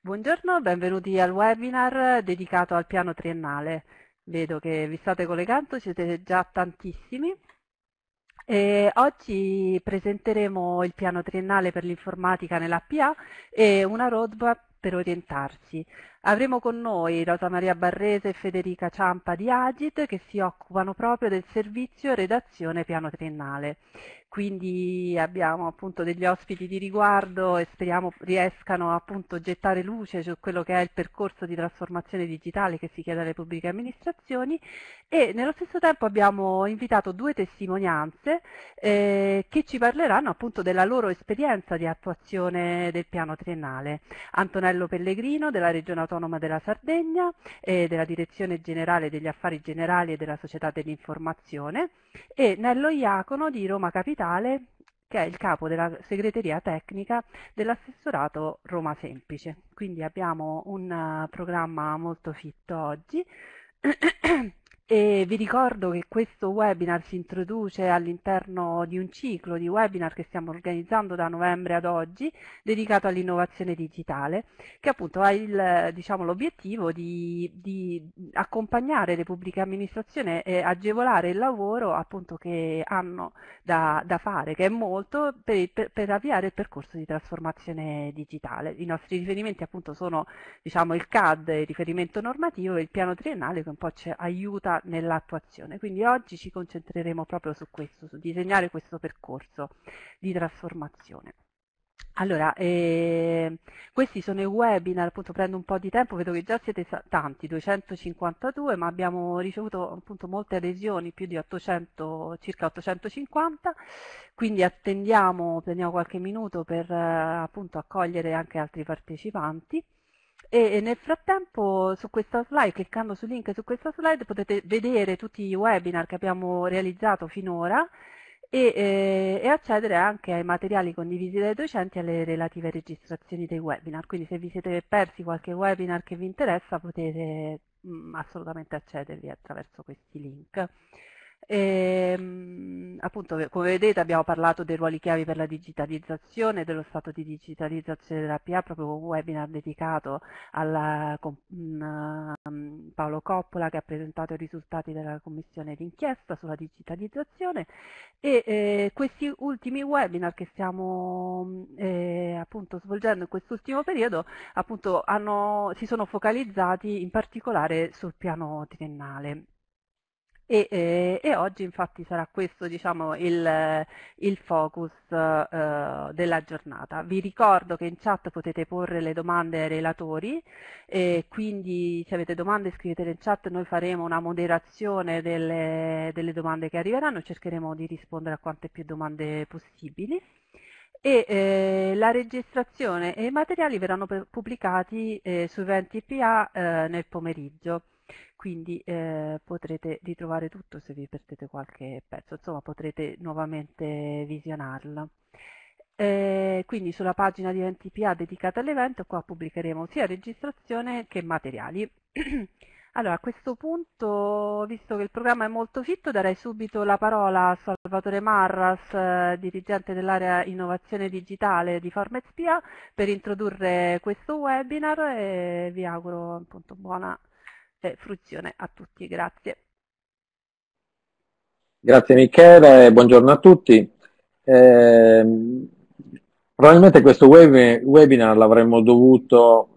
Buongiorno, benvenuti al webinar dedicato al piano triennale. Vedo che vi state collegando, siete già tantissimi. E oggi presenteremo il piano triennale per l'informatica nell'APA e una roadmap per orientarsi. Avremo con noi Rosa Maria Barrese e Federica Ciampa di Agit che si occupano proprio del servizio redazione piano triennale quindi abbiamo appunto degli ospiti di riguardo e speriamo riescano appunto a gettare luce su quello che è il percorso di trasformazione digitale che si chiede alle pubbliche amministrazioni e nello stesso tempo abbiamo invitato due testimonianze eh, che ci parleranno appunto della loro esperienza di attuazione del piano triennale. Antonello Pellegrino della Regione Autonoma della Sardegna e della Direzione Generale degli Affari Generali e della Società dell'Informazione e Nello Iacono di Roma Capitale che è il capo della segreteria tecnica dell'assessorato Roma Semplice. Quindi abbiamo un uh, programma molto fitto oggi. E vi ricordo che questo webinar si introduce all'interno di un ciclo di webinar che stiamo organizzando da novembre ad oggi, dedicato all'innovazione digitale, che appunto ha diciamo, l'obiettivo di, di, accompagnare le pubbliche amministrazioni e agevolare il lavoro appunto, che hanno da, da, fare, che è molto, per, per, per, avviare il percorso di trasformazione digitale. I nostri riferimenti appunto sono diciamo, il CAD, il riferimento normativo e il piano triennale che un po' ci aiuta nell'attuazione. Quindi oggi ci concentreremo proprio su questo, su disegnare questo percorso di trasformazione. Allora, eh, questi sono i webinar, appunto prendo un po' di tempo, vedo che già siete tanti, 252, ma abbiamo ricevuto appunto molte adesioni, più di 800, circa 850, quindi attendiamo, prendiamo qualche minuto per appunto accogliere anche altri partecipanti. E nel frattempo su questa slide, cliccando sul link su questa slide, potete vedere tutti i webinar che abbiamo realizzato finora e, eh, e, accedere anche ai materiali condivisi dai docenti e alle relative registrazioni dei webinar. Quindi se vi siete persi qualche webinar che vi interessa potete mh, mm, assolutamente accedervi attraverso questi link. E, ehm, appunto, come vedete abbiamo parlato dei ruoli chiavi per la digitalizzazione, dello stato di digitalizzazione della PA, proprio un webinar dedicato a um, Paolo Coppola che ha presentato i risultati della commissione d'inchiesta sulla digitalizzazione e eh, questi ultimi webinar che stiamo eh, appunto svolgendo in quest'ultimo periodo appunto hanno, si sono focalizzati in particolare sul piano triennale. E, eh, e, oggi infatti sarà questo diciamo, il, il, focus eh, della giornata. Vi ricordo che in chat potete porre le domande ai relatori, e quindi se avete domande scrivetele in chat, noi faremo una moderazione delle, delle domande che arriveranno, cercheremo di rispondere a quante più domande possibili e eh, la registrazione e i materiali verranno pubblicati eh, su eventi PA eh, nel pomeriggio quindi eh, potrete ritrovare tutto se vi perdete qualche pezzo, insomma potrete nuovamente visionarlo. Eh, quindi sulla pagina di NTPA dedicata all'evento qua pubblicheremo sia registrazione che materiali. allora a questo punto, visto che il programma è molto fitto, darei subito la parola a Salvatore Marras, eh, dirigente dell'area innovazione digitale di Formez PA, per introdurre questo webinar e vi auguro appunto buona fruizione a tutti. Grazie. Grazie Michele, buongiorno a tutti. Eh, probabilmente questo web, webinar l'avremmo dovuto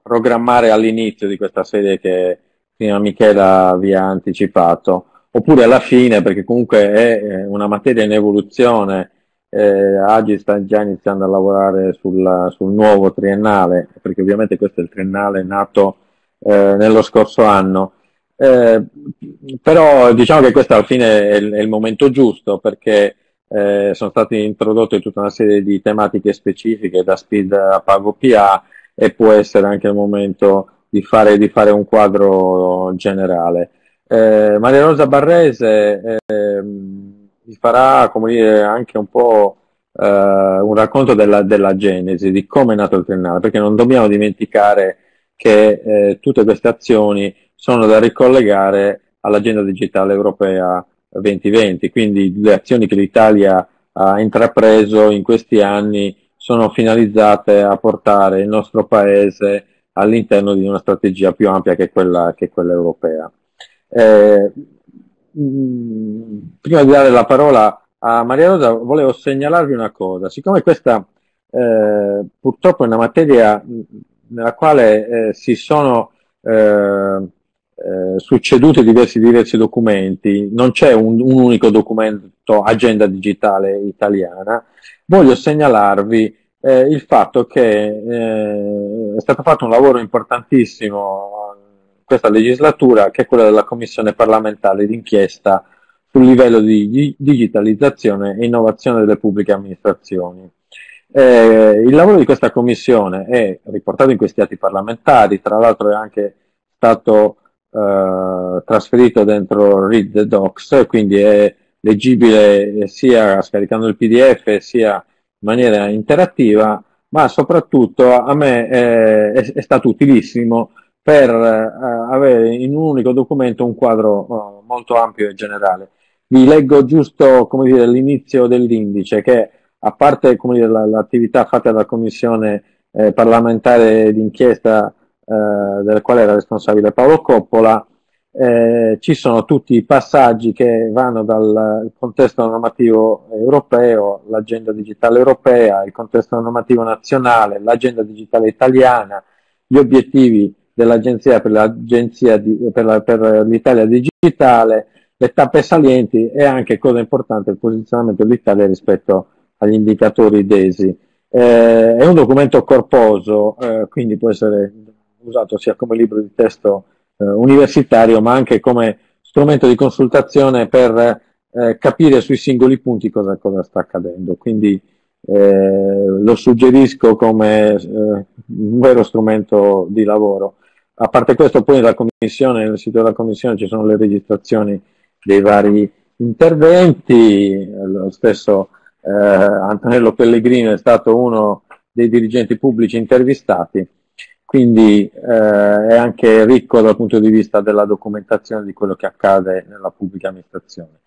programmare all'inizio di questa serie che prima Michela vi ha anticipato, oppure alla fine perché comunque è una materia in evoluzione. Eh, Agi sta già iniziando a lavorare sul, sul nuovo triennale, perché ovviamente questo è il triennale nato eh, nello scorso anno. Eh, però diciamo che questo alla fine è il, è il momento giusto perché eh, sono state introdotte tutta una serie di tematiche specifiche da speed a pago PA e può essere anche il momento di fare, di fare un quadro generale. Eh, Maria Rosa Barrese eh, vi farà come dire, anche un po' eh, un racconto della, della genesi, di come è nato il triennale, perché non dobbiamo dimenticare che eh, tutte queste azioni sono da ricollegare all'agenda digitale europea 2020, quindi le azioni che l'Italia ha intrapreso in questi anni sono finalizzate a portare il nostro paese all'interno di una strategia più ampia che quella, che quella europea. Eh, mm, prima di dare la parola a Maria Rosa, volevo segnalarvi una cosa. Siccome questa eh, purtroppo è una materia nella quale eh, si sono eh, eh, succeduti diversi, diversi documenti, non c'è un, un, unico documento agenda digitale italiana, voglio segnalarvi eh, il fatto che eh, stato fatto un lavoro importantissimo in questa legislatura, che è quello della Commissione parlamentare d'inchiesta sul livello di digitalizzazione e innovazione delle pubbliche amministrazioni. Eh, il lavoro di questa commissione è riportato in questi atti parlamentari, tra l'altro è anche stato eh, trasferito dentro Read the Docs, quindi è leggibile sia scaricando il PDF sia in maniera interattiva, ma soprattutto a me è, è, è stato utilissimo per eh, avere in un unico documento un quadro eh, molto ampio e generale. Vi leggo giusto dire, l'inizio dell'indice che a parte dire, l'attività fatta dalla commissione eh, parlamentare d'inchiesta eh, del quale era responsabile Paolo Coppola, eh, ci sono tutti i passaggi che vanno dal contesto normativo europeo, l'agenda digitale europea, il contesto normativo nazionale, l'agenda digitale italiana, gli obiettivi dell'Agenzia per, l'agenzia di, per, la, per l'Italia digitale, le tappe salienti e anche, cosa importante, il posizionamento dell'Italia rispetto agli indicatori DESI. Eh, è un documento corposo, eh, quindi può essere usato sia come libro di testo eh, universitario, ma anche come strumento di consultazione per eh, capire sui singoli punti cosa, cosa sta accadendo. Quindi eh, lo suggerisco come eh, un vero strumento di lavoro. A parte questo, poi nella commissione, nel sito della commissione ci sono le registrazioni dei vari interventi, lo stesso eh, Antonello Pellegrino è stato uno dei dirigenti pubblici intervistati quindi eh, è anche ricco dal punto di vista della documentazione di quello che accade nella pubblica amministrazione.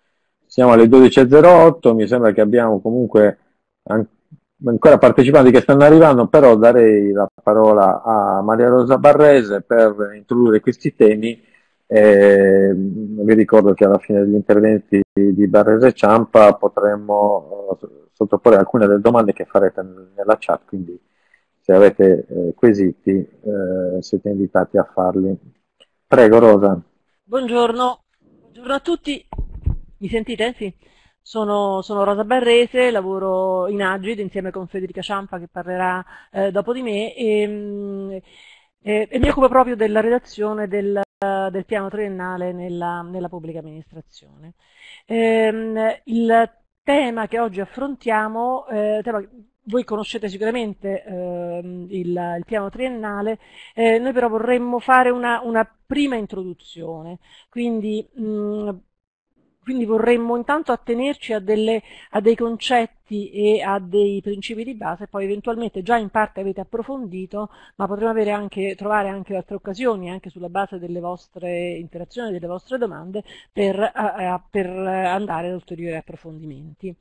Siamo alle 12.08, mi sembra che abbiamo comunque an- ancora partecipanti che stanno arrivando, però darei la parola a Maria Rosa Barrese per introdurre questi temi. Eh, vi ricordo che alla fine degli interventi di Barrese e Ciampa potremmo eh, sottoporre alcune delle domande che farete nella chat, quindi se avete eh, quesiti eh, siete invitati a farli. Prego Rosa. Buongiorno, buongiorno a tutti, mi sentite? Sì. Sono, sono, Rosa Barrese, lavoro in Agid insieme con Federica Ciampa che parlerà eh, dopo di me e, mm, e, e, mi occupo proprio della redazione del, del piano triennale nella, nella pubblica amministrazione. Ehm, il tema che oggi affrontiamo, eh, tema voi conoscete sicuramente eh, il, il, piano triennale, eh, noi però vorremmo fare una, una prima introduzione, quindi, mh, mm, quindi, vorremmo intanto attenerci a, delle, a, dei concetti e a dei principi di base, poi eventualmente già in parte avete approfondito, ma potremo anche, trovare anche altre occasioni, anche sulla base delle vostre interazioni, delle vostre domande, per, a, per andare ad ulteriori approfondimenti.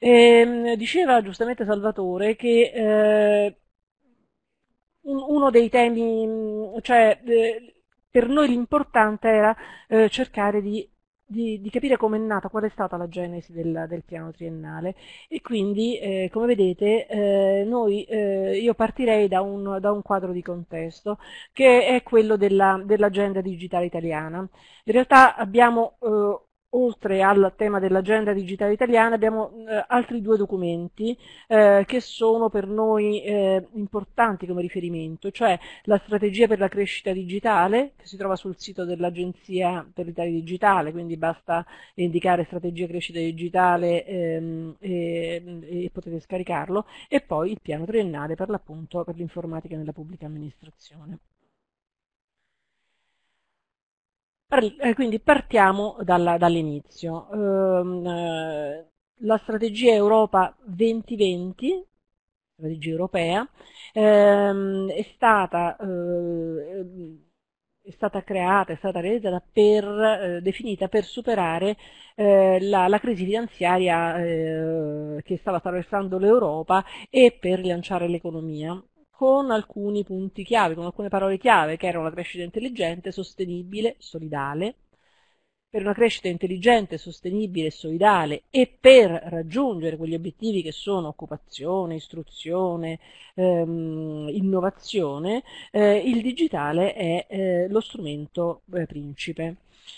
E, ehm, diceva giustamente Salvatore che eh, uno dei temi, cioè eh, per noi l'importante era eh, cercare di, di, di, capire come è nata, qual è stata la genesi del, del piano triennale e quindi eh, come vedete eh, noi, eh, io partirei da un, da un, quadro di contesto che è quello dell'agenda dell digitale italiana. In realtà abbiamo oltre al tema dell'agenda digitale italiana abbiamo eh, altri due documenti eh, che sono per noi eh, importanti come riferimento, cioè la strategia per la crescita digitale che si trova sul sito dell'Agenzia per l'Italia Digitale, quindi basta indicare strategia crescita digitale ehm, e, e, potete scaricarlo, e poi il piano triennale per per l'informatica nella pubblica amministrazione. Eh, quindi partiamo dall'inizio. Ehm, eh, la strategia Europa 2020, strategia europea, ehm, è stata eh, è stata creata, è stata realizzata per, eh, definita per superare eh, la, la, crisi finanziaria eh, che stava attraversando l'Europa e per rilanciare l'economia con alcuni punti chiave, con alcune parole chiave che erano la crescita intelligente, sostenibile, solidale, per una crescita intelligente, sostenibile e solidale e per raggiungere quegli obiettivi che sono occupazione, istruzione, ehm, innovazione, eh, il digitale è eh, lo strumento eh, principe.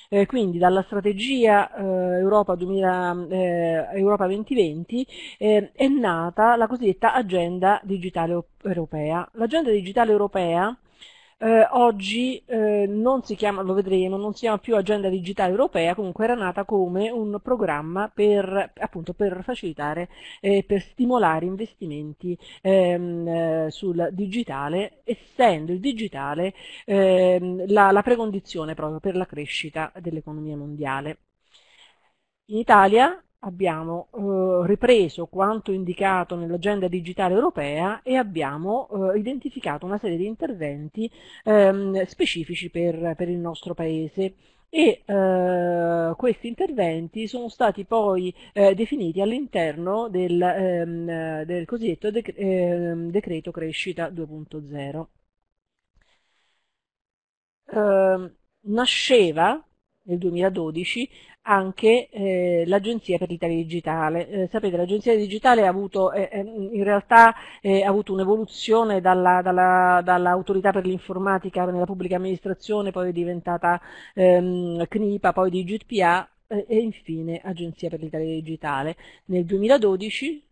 Eh, quindi dalla strategia eh, Europa, 2000, eh, Europa, 2020 eh, è nata la cosiddetta agenda digitale europea. L'agenda digitale europea eh, oggi eh, non si chiama, lo vedremo, non si chiama più Agenda Digitale Europea, comunque era nata come un programma per, appunto, per facilitare e eh, per stimolare investimenti ehm, eh, sul digitale, essendo il digitale ehm, la, la precondizione proprio per la crescita dell'economia mondiale. In Italia abbiamo eh, ripreso quanto indicato nell'agenda digitale europea e abbiamo eh, identificato una serie di interventi ehm, specifici per, per, il nostro Paese e eh, questi interventi sono stati poi eh, definiti all'interno del, ehm, del, cosiddetto dec ehm, decreto crescita 2.0. Ehm, nasceva nel 2012 anche eh, l'Agenzia per l'Italia Digitale. Eh, sapete, l'Agenzia Digitale ha avuto, eh, eh in realtà eh, ha avuto un'evoluzione dall'autorità dalla, dall per l'informatica nella pubblica amministrazione, poi è diventata ehm, CNIPA, poi di GPA eh, e infine Agenzia per l'Italia Digitale. Nel 2012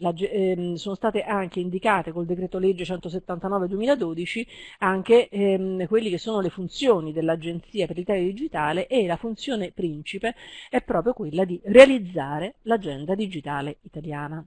la, ehm, sono state anche indicate col decreto legge 179-2012 anche ehm, quelle che sono le funzioni dell'Agenzia per l'Italia Digitale e la funzione principe è proprio quella di realizzare l'agenda digitale italiana.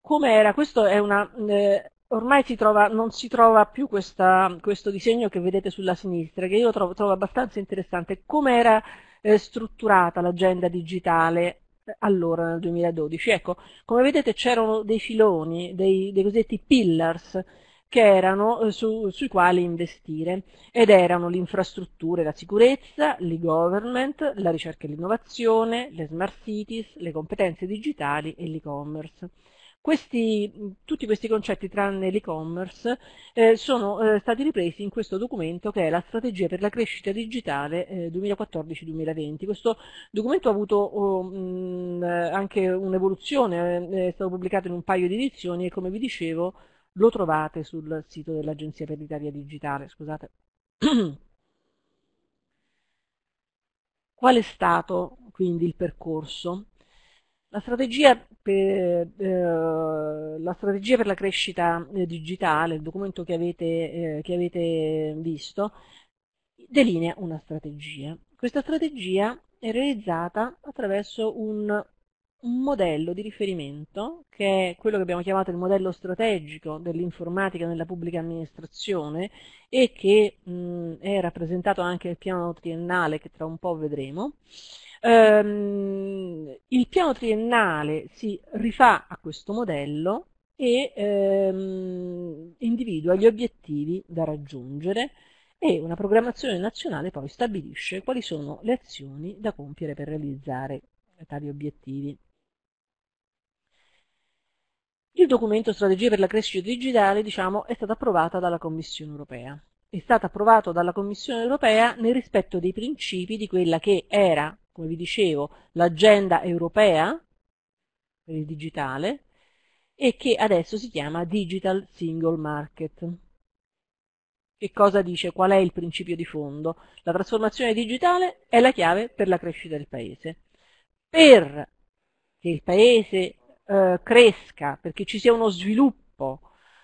Come era? Questo è una... Eh, ormai si trova, non si trova più questa, questo disegno che vedete sulla sinistra, che io trovo, trovo abbastanza interessante. Come era eh, strutturata l'agenda digitale eh, allora nel 2012. Ecco, come vedete c'erano dei filoni, dei, dei cosiddetti pillars che erano eh, su, sui quali investire ed erano le infrastrutture, la sicurezza, l'e-government, la ricerca e l'innovazione, le smart cities, le competenze digitali e l'e-commerce. Questi, tutti questi concetti, tranne l'e-commerce, eh, sono eh, stati ripresi in questo documento che è la strategia per la crescita digitale eh, 2014-2020. Questo documento ha avuto oh, mh, anche un'evoluzione, eh, è stato pubblicato in un paio di edizioni e come vi dicevo lo trovate sul sito dell'Agenzia per l'Italia Digitale. Scusate. Qual è stato quindi il percorso? La strategia per, eh, la strategia per la crescita eh, digitale, il documento che avete, eh, che avete visto, delinea una strategia. Questa strategia è realizzata attraverso un, un, modello di riferimento che è quello che abbiamo chiamato il modello strategico dell'informatica nella pubblica amministrazione e che mh, è rappresentato anche nel piano triennale che tra un po' vedremo Ehm, il piano triennale si rifà a questo modello e ehm, individua gli obiettivi da raggiungere e una programmazione nazionale poi stabilisce quali sono le azioni da compiere per realizzare tali obiettivi. Il documento Strategia per la crescita digitale diciamo, è stato approvato dalla Commissione europea. È stato approvato dalla Commissione europea nel rispetto dei principi di quella che era come vi dicevo, l'agenda europea per il digitale e che adesso si chiama Digital Single Market. Che cosa dice? Qual è il principio di fondo? La trasformazione digitale è la chiave per la crescita del paese. Per che il paese eh, cresca, perché ci sia uno sviluppo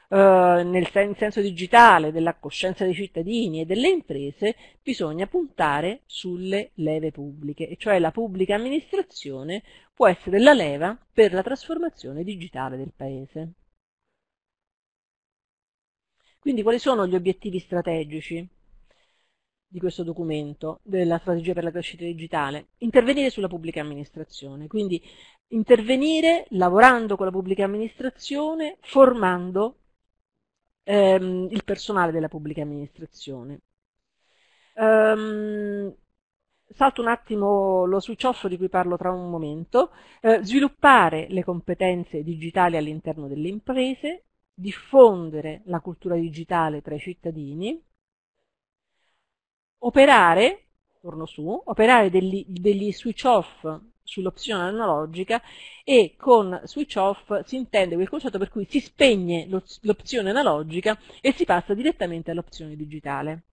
eh, nel sen senso digitale della coscienza dei cittadini e delle imprese, bisogna puntare sulle leve pubbliche, e cioè la pubblica amministrazione può essere la leva per la trasformazione digitale del Paese. Quindi quali sono gli obiettivi strategici di questo documento, della strategia per la crescita digitale? Intervenire sulla pubblica amministrazione, quindi intervenire lavorando con la pubblica amministrazione, formando ehm, il personale della pubblica amministrazione. Um, salto un attimo lo switch off di cui parlo tra un momento, eh, sviluppare le competenze digitali all'interno delle imprese, diffondere la cultura digitale tra i cittadini, operare, torno su, operare degli, degli switch off sull'opzione analogica e con switch off si intende quel concetto per cui si spegne l'opzione analogica e si passa direttamente all'opzione digitale.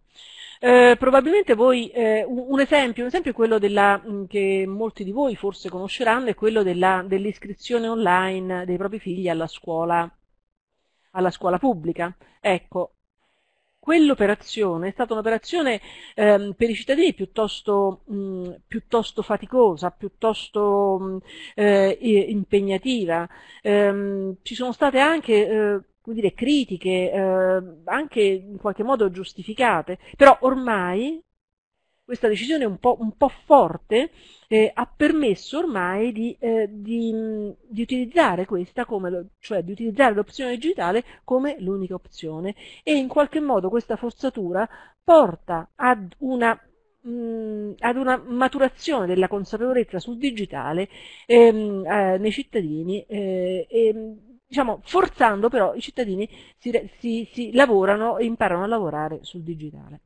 Eh, probabilmente voi, eh, un, esempio, un, esempio, è quello della, mm, che molti di voi forse conosceranno, è quello dell'iscrizione online dei propri figli alla scuola, alla scuola pubblica. Ecco, quell'operazione è stata un'operazione ehm, per i cittadini piuttosto, mh, piuttosto faticosa, piuttosto mh, eh, impegnativa. Ehm, ci sono state anche eh, come dire, critiche, eh, anche in qualche modo giustificate, però ormai questa decisione un po', un po forte eh, ha permesso ormai di, eh, di, di, utilizzare questa come, cioè di utilizzare l'opzione digitale come l'unica opzione e in qualche modo questa forzatura porta ad una mh, ad una maturazione della consapevolezza sul digitale ehm, eh, nei cittadini eh, e, diciamo, forzando però i cittadini si, si, si lavorano e imparano a lavorare sul digitale.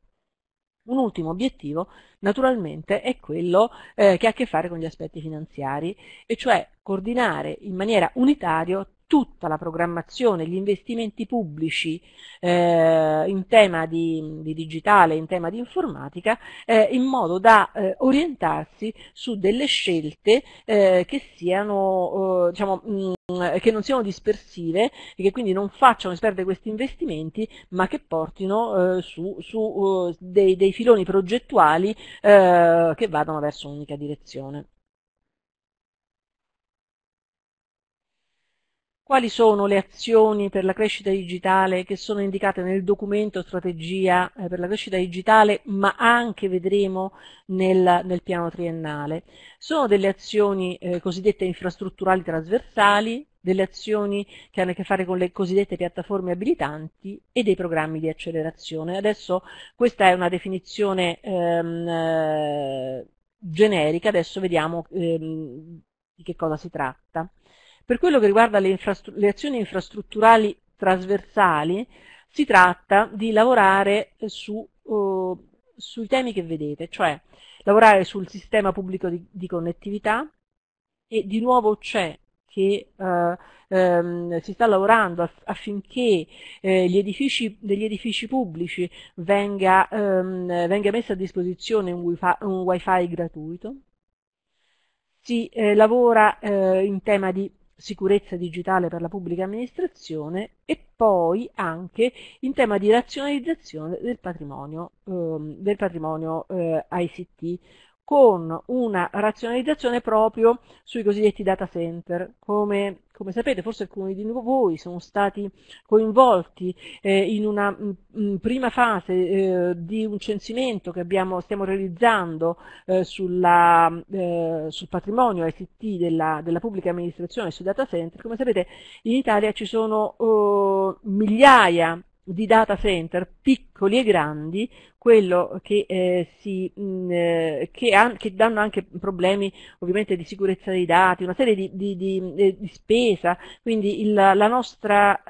Un ultimo obiettivo, naturalmente, è quello eh, che ha a che fare con gli aspetti finanziari, e cioè coordinare in maniera unitaria tutta la programmazione, gli investimenti pubblici eh, in tema di, di, digitale, in tema di informatica, eh, in modo da eh, orientarsi su delle scelte eh, che siano, eh, diciamo, mh, mm, che non siano dispersive e che quindi non facciano esperdere questi investimenti, ma che portino eh, su, su dei, dei, filoni progettuali che vadano verso un'unica direzione. Quali sono le azioni per la crescita digitale che sono indicate nel documento strategia eh, per la crescita digitale, ma anche vedremo nel, nel piano triennale? Sono delle azioni eh, cosiddette infrastrutturali trasversali, delle azioni che hanno a che fare con le cosiddette piattaforme abilitanti e dei programmi di accelerazione. Adesso questa è una definizione ehm, eh, generica, adesso vediamo ehm, di che cosa si tratta. Per quello che riguarda le, le azioni infrastrutturali trasversali, si tratta di lavorare su, uh, sui temi che vedete, cioè lavorare sul sistema pubblico di, di connettività e di nuovo c'è che uh, um, si sta lavorando aff affinché eh, gli edifici, degli edifici pubblici venga, um, venga messa a disposizione un wifi, un wifi gratuito. Si eh, lavora eh, in tema di sicurezza digitale per la pubblica amministrazione e poi anche in tema di razionalizzazione del patrimonio, ehm, del patrimonio eh, ICT con una razionalizzazione proprio sui cosiddetti data center. Come, come sapete, forse alcuni di voi sono stati coinvolti eh, in una mm, mm, prima fase eh, di un censimento che abbiamo, stiamo realizzando eh, sulla, eh, sul patrimonio ICT della, della, pubblica amministrazione sui data center. Come sapete, in Italia ci sono oh, migliaia di data center piccoli e grandi, quello che, eh, si, mh, mm, eh, che, ha, che, danno anche problemi ovviamente di sicurezza dei dati, una serie di, di, di, eh, di spesa, quindi il, la, nostra,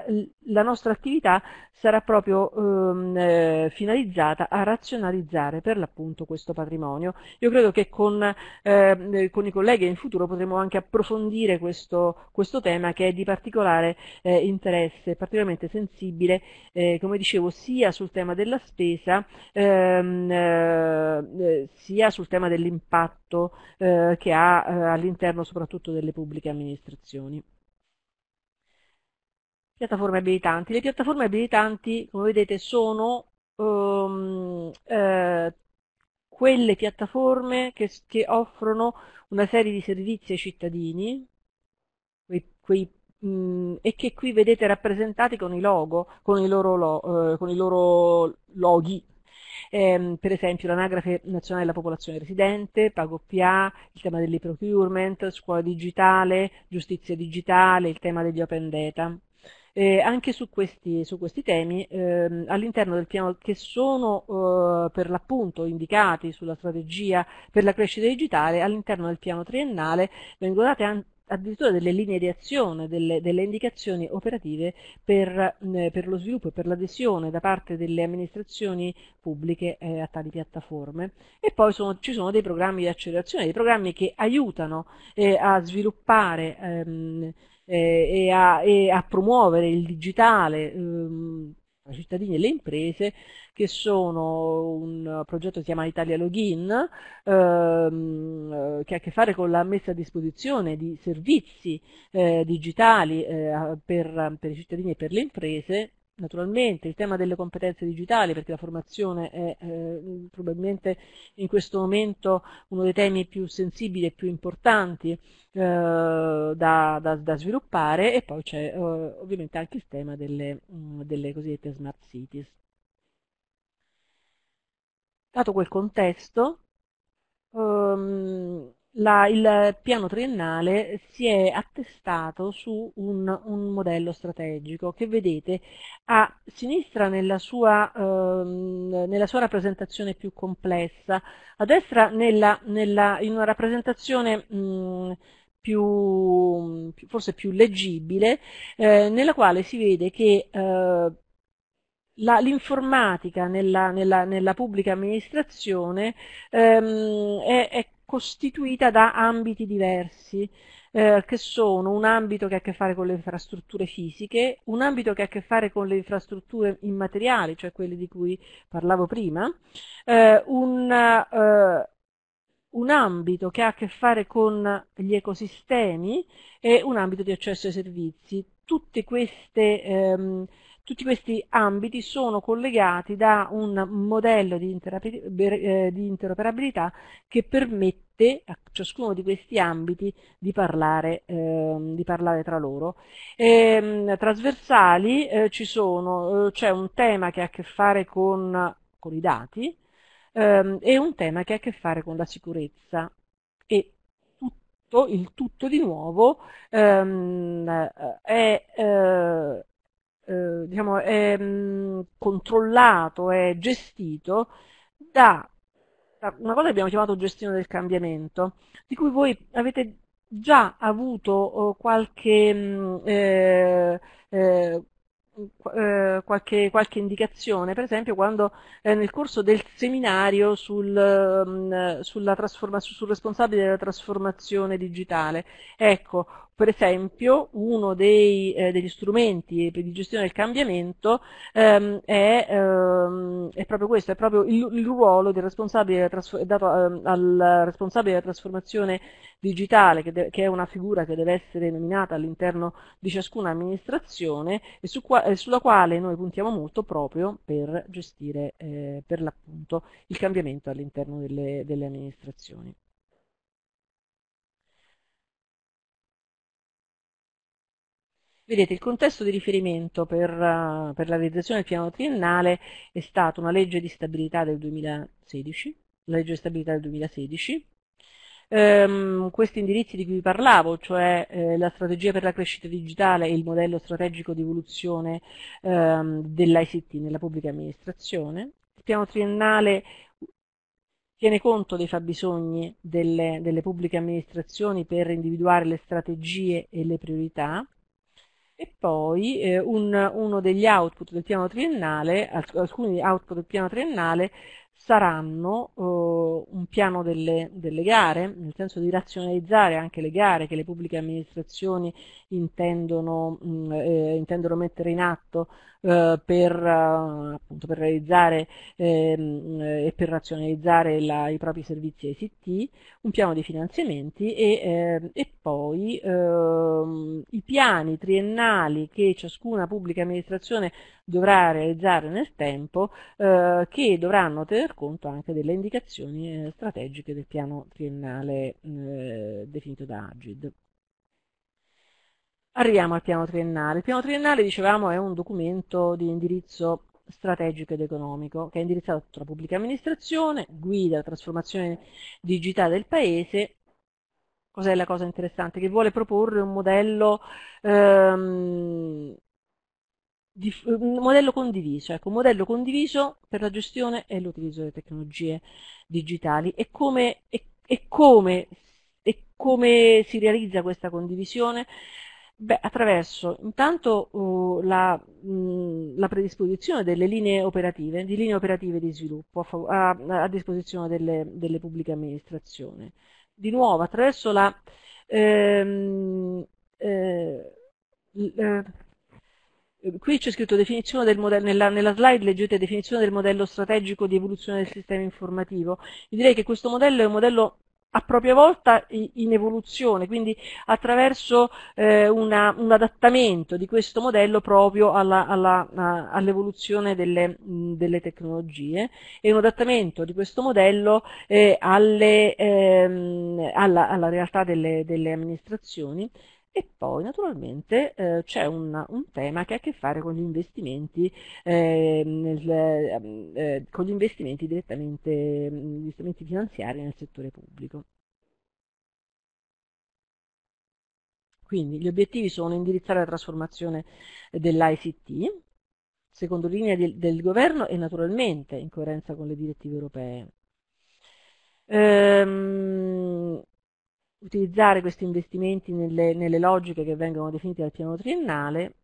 la, nostra, attività sarà proprio ehm, eh, finalizzata a razionalizzare per l'appunto questo patrimonio. Io credo che con, eh, con, i colleghi in futuro potremo anche approfondire questo, questo tema che è di particolare eh, interesse, particolarmente sensibile, eh, come dicevo, sia sul tema della spesa, ehm, eh, sia sul tema dell'impatto eh, che ha all'interno soprattutto delle pubbliche amministrazioni. Piattaforme abilitanti. Le piattaforme abilitanti, come vedete, sono um, eh, quelle piattaforme che, che, offrono una serie di servizi ai cittadini, quei, quei, mm, e che qui vedete rappresentati con i logo, con i loro, lo, eh, con i loro loghi, ehm, per esempio l'anagrafe nazionale della popolazione residente, Pago PA, il tema dell'e-procurement, scuola digitale, giustizia digitale, il tema degli open data. Eh, anche su questi, su questi temi ehm, all'interno del piano che sono eh, per l'appunto indicati sulla strategia per la crescita digitale, all'interno del piano triennale vengono date addirittura delle linee di azione, delle, delle indicazioni operative per, eh, per, lo sviluppo e per l'adesione da parte delle amministrazioni pubbliche eh, a tali piattaforme. E poi sono, ci sono dei programmi di accelerazione, dei programmi che aiutano eh, a sviluppare ehm, eh, e, a, e, a, promuovere il digitale ehm, i cittadini e le imprese che sono un progetto che si chiama Italia Login, ehm, che ha a che fare con la messa a disposizione di servizi eh, digitali eh, per, per i cittadini e per le imprese, Naturalmente il tema delle competenze digitali, perché la formazione è eh, probabilmente in questo momento uno dei temi più sensibili e più importanti eh, da, da, da, sviluppare, e poi c'è eh, ovviamente anche il tema delle, mh, delle cosiddette smart cities. Dato quel contesto, um, la, il piano triennale si è attestato su un, un, modello strategico che vedete a sinistra nella sua, um, nella sua rappresentazione più complessa, a destra nella, nella, in una rappresentazione um, più, forse più leggibile, eh, nella quale si vede che eh, l'informatica nella, nella, nella, pubblica amministrazione ehm, è, è, costituita da ambiti diversi, eh, che sono un ambito che ha a che fare con le infrastrutture fisiche, un ambito che ha a che fare con le infrastrutture immateriali, cioè quelle di cui parlavo prima, eh, un, eh, un ambito che ha a che fare con gli ecosistemi e un ambito di accesso ai servizi. Tutte queste ehm, tutti questi ambiti sono collegati da un modello di, eh, interoperabilità che permette a ciascuno di questi ambiti di parlare, eh, di parlare tra loro. E, ehm, trasversali eh, eh, c'è un tema che ha a che fare con, con i dati ehm, e un tema che ha a che fare con la sicurezza e tutto, il tutto di nuovo ehm, è eh, eh, diciamo, è mm, controllato, è gestito da, da, una cosa che abbiamo chiamato gestione del cambiamento, di cui voi avete già avuto oh, qualche, mm, eh, eh, eh, qualche, qualche, indicazione, per esempio quando eh, nel corso del seminario sul, mh, mm, sul responsabile della trasformazione digitale. Ecco, per esempio, uno dei, eh, degli strumenti di gestione del cambiamento ehm, è, ehm, è, proprio questo, è proprio il, il ruolo responsabile dato ehm, al responsabile della trasformazione digitale, che, che, è una figura che deve essere nominata all'interno di ciascuna amministrazione e su qua, sulla quale noi puntiamo molto proprio per gestire eh, per il cambiamento all'interno delle, delle amministrazioni. Vedete, il contesto di riferimento per, uh, per, la realizzazione del piano triennale è stata una legge di stabilità del 2016, la legge di stabilità del 2016, ehm, questi indirizzi di cui vi parlavo, cioè eh, la strategia per la crescita digitale e il modello strategico di evoluzione ehm, dell'ICT nella pubblica amministrazione, il piano triennale tiene conto dei fabbisogni delle, delle pubbliche amministrazioni per individuare le strategie e le priorità, e poi eh, un, uno degli output del piano triennale, alcuni output del piano triennale saranno eh, un piano delle, delle, gare, nel senso di razionalizzare anche le gare che le pubbliche amministrazioni intendono, mh, mm, eh, intendono mettere in atto eh, per, uh, appunto, per, realizzare ehm, e per razionalizzare la, i propri servizi ICT, un piano di finanziamenti e, eh, e poi ehm, i piani triennali che ciascuna pubblica amministrazione dovrà realizzare nel tempo eh, che dovranno tener conto anche delle indicazioni strategiche del piano triennale definito da Agid. Arriviamo al piano triennale. Il piano triennale, dicevamo, è un documento di indirizzo strategico ed economico, che è indirizzato a pubblica amministrazione, guida la trasformazione digitale del paese. Cos'è la cosa interessante? Che vuole proporre un modello, ehm, di, un modello condiviso, ecco, un modello condiviso per la gestione e l'utilizzo delle tecnologie digitali e come, e, e come, e come si realizza questa condivisione? Beh, attraverso intanto uh, la, mh, la, predisposizione delle linee operative, di linee operative di sviluppo a, a, a disposizione delle, delle, pubbliche amministrazioni. Di nuovo, attraverso la... Ehm, eh, eh, qui c'è scritto definizione del modello, nella, nella, slide leggete definizione del modello strategico di evoluzione del sistema informativo. Io direi che questo modello è un modello a propria volta in evoluzione, quindi attraverso eh, una, un adattamento di questo modello proprio all'evoluzione all delle, delle, tecnologie e un adattamento di questo modello eh, alle, ehm, alla, alla, realtà delle, delle amministrazioni e poi naturalmente eh, c'è un, un, tema che ha a che fare con gli investimenti, eh, nel, eh, con gli investimenti direttamente, gli investimenti finanziari nel settore pubblico. Quindi gli obiettivi sono indirizzare la trasformazione dell'ICT, secondo linea del, del governo e naturalmente in coerenza con le direttive europee. Ehm, utilizzare questi investimenti nelle, nelle, logiche che vengono definite dal piano triennale,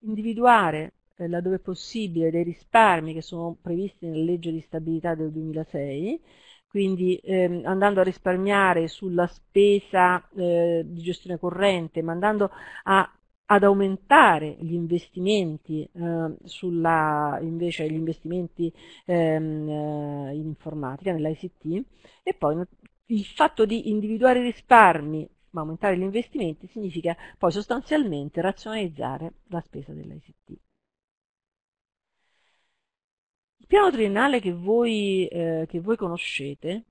individuare eh, laddove possibile dei risparmi che sono previsti nella legge di stabilità del 2006, quindi ehm, andando a risparmiare sulla spesa eh, di gestione corrente, ma andando a, ad aumentare gli investimenti eh, sulla, invece gli investimenti ehm, eh, in informatica, nell'ICT, e poi il fatto di individuare risparmi ma aumentare gli investimenti significa poi sostanzialmente razionalizzare la spesa dell'ICT. Il piano triennale che voi, eh, che voi conoscete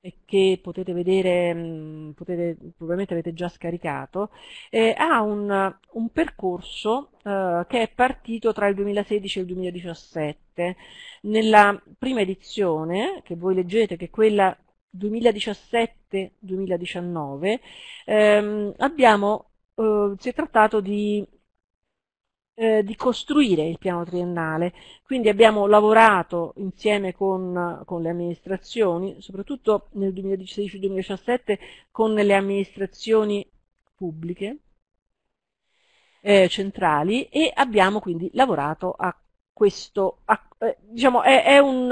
e che potete vedere, mm, potete, probabilmente avete già scaricato, eh, ha un, un percorso eh, che è partito tra il 2016 e il 2017. Nella prima edizione, che voi leggete, che è quella 2017-2019, ehm, abbiamo, eh, si è trattato di, eh, di, costruire il piano triennale, quindi abbiamo lavorato insieme con, con le amministrazioni, soprattutto nel 2016-2017 con le amministrazioni pubbliche, eh, centrali e abbiamo quindi lavorato a questo, a diciamo, è, è, un,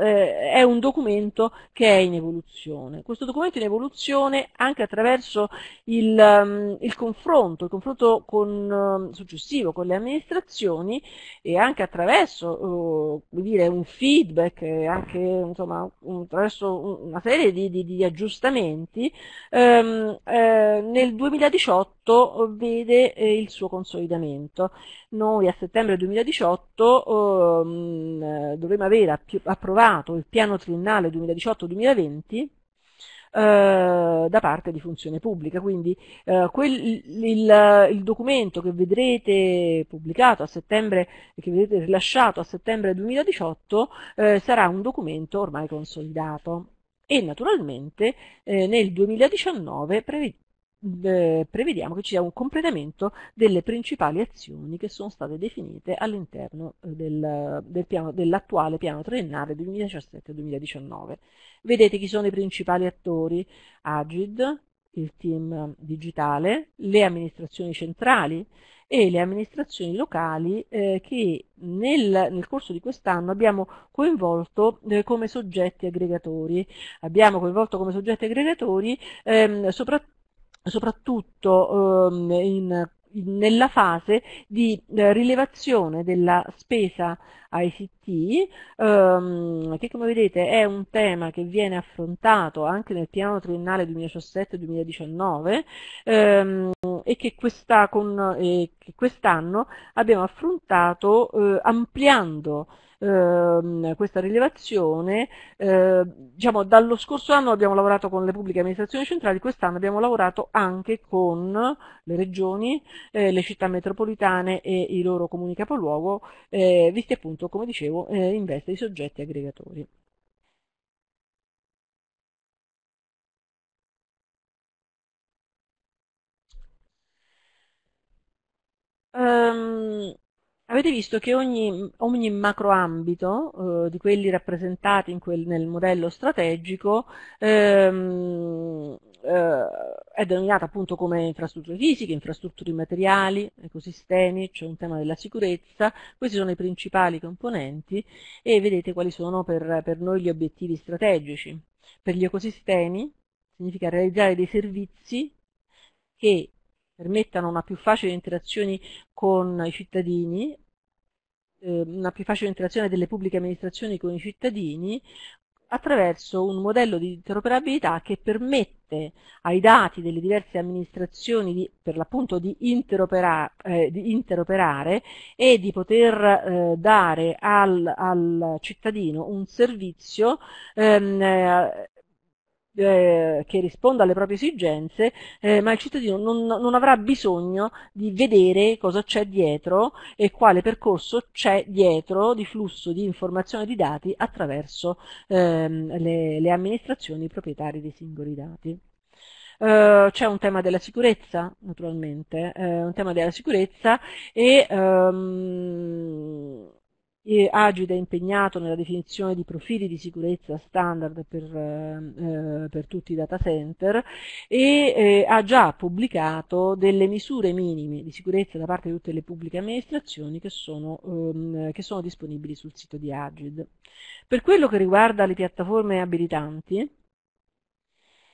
eh, è, un, documento che è in evoluzione. Questo documento è in evoluzione anche attraverso il, um, il confronto, il confronto con, um, successivo con le amministrazioni e anche attraverso dire, un feedback, anche insomma, attraverso una serie di, di, di aggiustamenti, um, eh, nel 2018 vede eh, il suo consolidamento. Noi a settembre 2018 eh, dovremmo avere approvato il piano triennale 2018-2020 eh, da parte di funzione pubblica, quindi eh, quel, il, il, documento che vedrete pubblicato a settembre, che vedrete rilasciato a settembre 2018 eh, sarà un documento ormai consolidato e naturalmente eh, nel 2019 prevede eh, prevediamo che ci sia un completamento delle principali azioni che sono state definite all'interno eh, del, del dell'attuale piano triennale 2017-2019. Vedete chi sono i principali attori? Agid, il team digitale, le amministrazioni centrali e le amministrazioni locali eh, che nel, nel, corso di quest'anno abbiamo coinvolto eh, come soggetti aggregatori. Abbiamo coinvolto come soggetti aggregatori ehm, soprattutto soprattutto ehm, in, nella fase di eh, rilevazione della spesa ICT, ehm, che come vedete è un tema che viene affrontato anche nel piano triennale 2017-2019 ehm, e che, quest'anno quest abbiamo affrontato eh, ampliando ehm, questa rilevazione. Eh, diciamo, dallo scorso anno abbiamo lavorato con le pubbliche amministrazioni centrali, quest'anno abbiamo lavorato anche con le regioni, eh, le città metropolitane e i loro comuni capoluogo, eh, visti appunto, come dicevo, eh, in veste di soggetti aggregatori. Um, avete visto che ogni, ogni macroambito eh, di quelli rappresentati quel, nel modello strategico ehm, eh, è denominato appunto come infrastrutture fisiche, infrastrutture immateriali, ecosistemi, c'è un tema della sicurezza, questi sono i principali componenti e vedete quali sono per, per noi gli obiettivi strategici. Per gli ecosistemi significa realizzare dei servizi che permettano una più facile interazione con i cittadini, eh, una più facile interazione delle pubbliche amministrazioni con i cittadini, attraverso un modello di interoperabilità che permette ai dati delle diverse amministrazioni di, per l'appunto di, interopera, eh, di, interoperare e di poter eh, dare al, al, cittadino un servizio ehm, eh, che risponda alle proprie esigenze, eh, ma il cittadino non, non, avrà bisogno di vedere cosa c'è dietro e quale percorso c'è dietro di flusso di informazione di dati attraverso ehm, le, le, amministrazioni proprietarie dei singoli dati. Uh, c'è un tema della sicurezza, naturalmente, uh, un tema della sicurezza e um, e è impegnato nella definizione di profili di sicurezza standard per, eh, per tutti i data center e eh, ha già pubblicato delle misure minime di sicurezza da parte di tutte le pubbliche amministrazioni che sono, ehm, che sono disponibili sul sito di Agile. Per quello che riguarda le piattaforme abilitanti,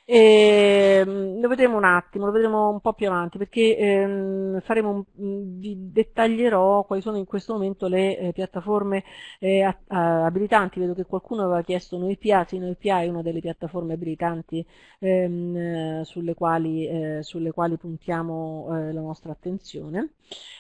e, ehm, lo vedremo un attimo, lo vedremo un po' più avanti perché ehm, faremo, vi dettaglierò quali sono in questo momento le eh, piattaforme eh, abilitanti. Vedo che qualcuno aveva chiesto NoIPA, sì, NoIPA è una delle piattaforme abilitanti ehm, sulle, quali, eh, sulle, quali, puntiamo eh, la nostra attenzione.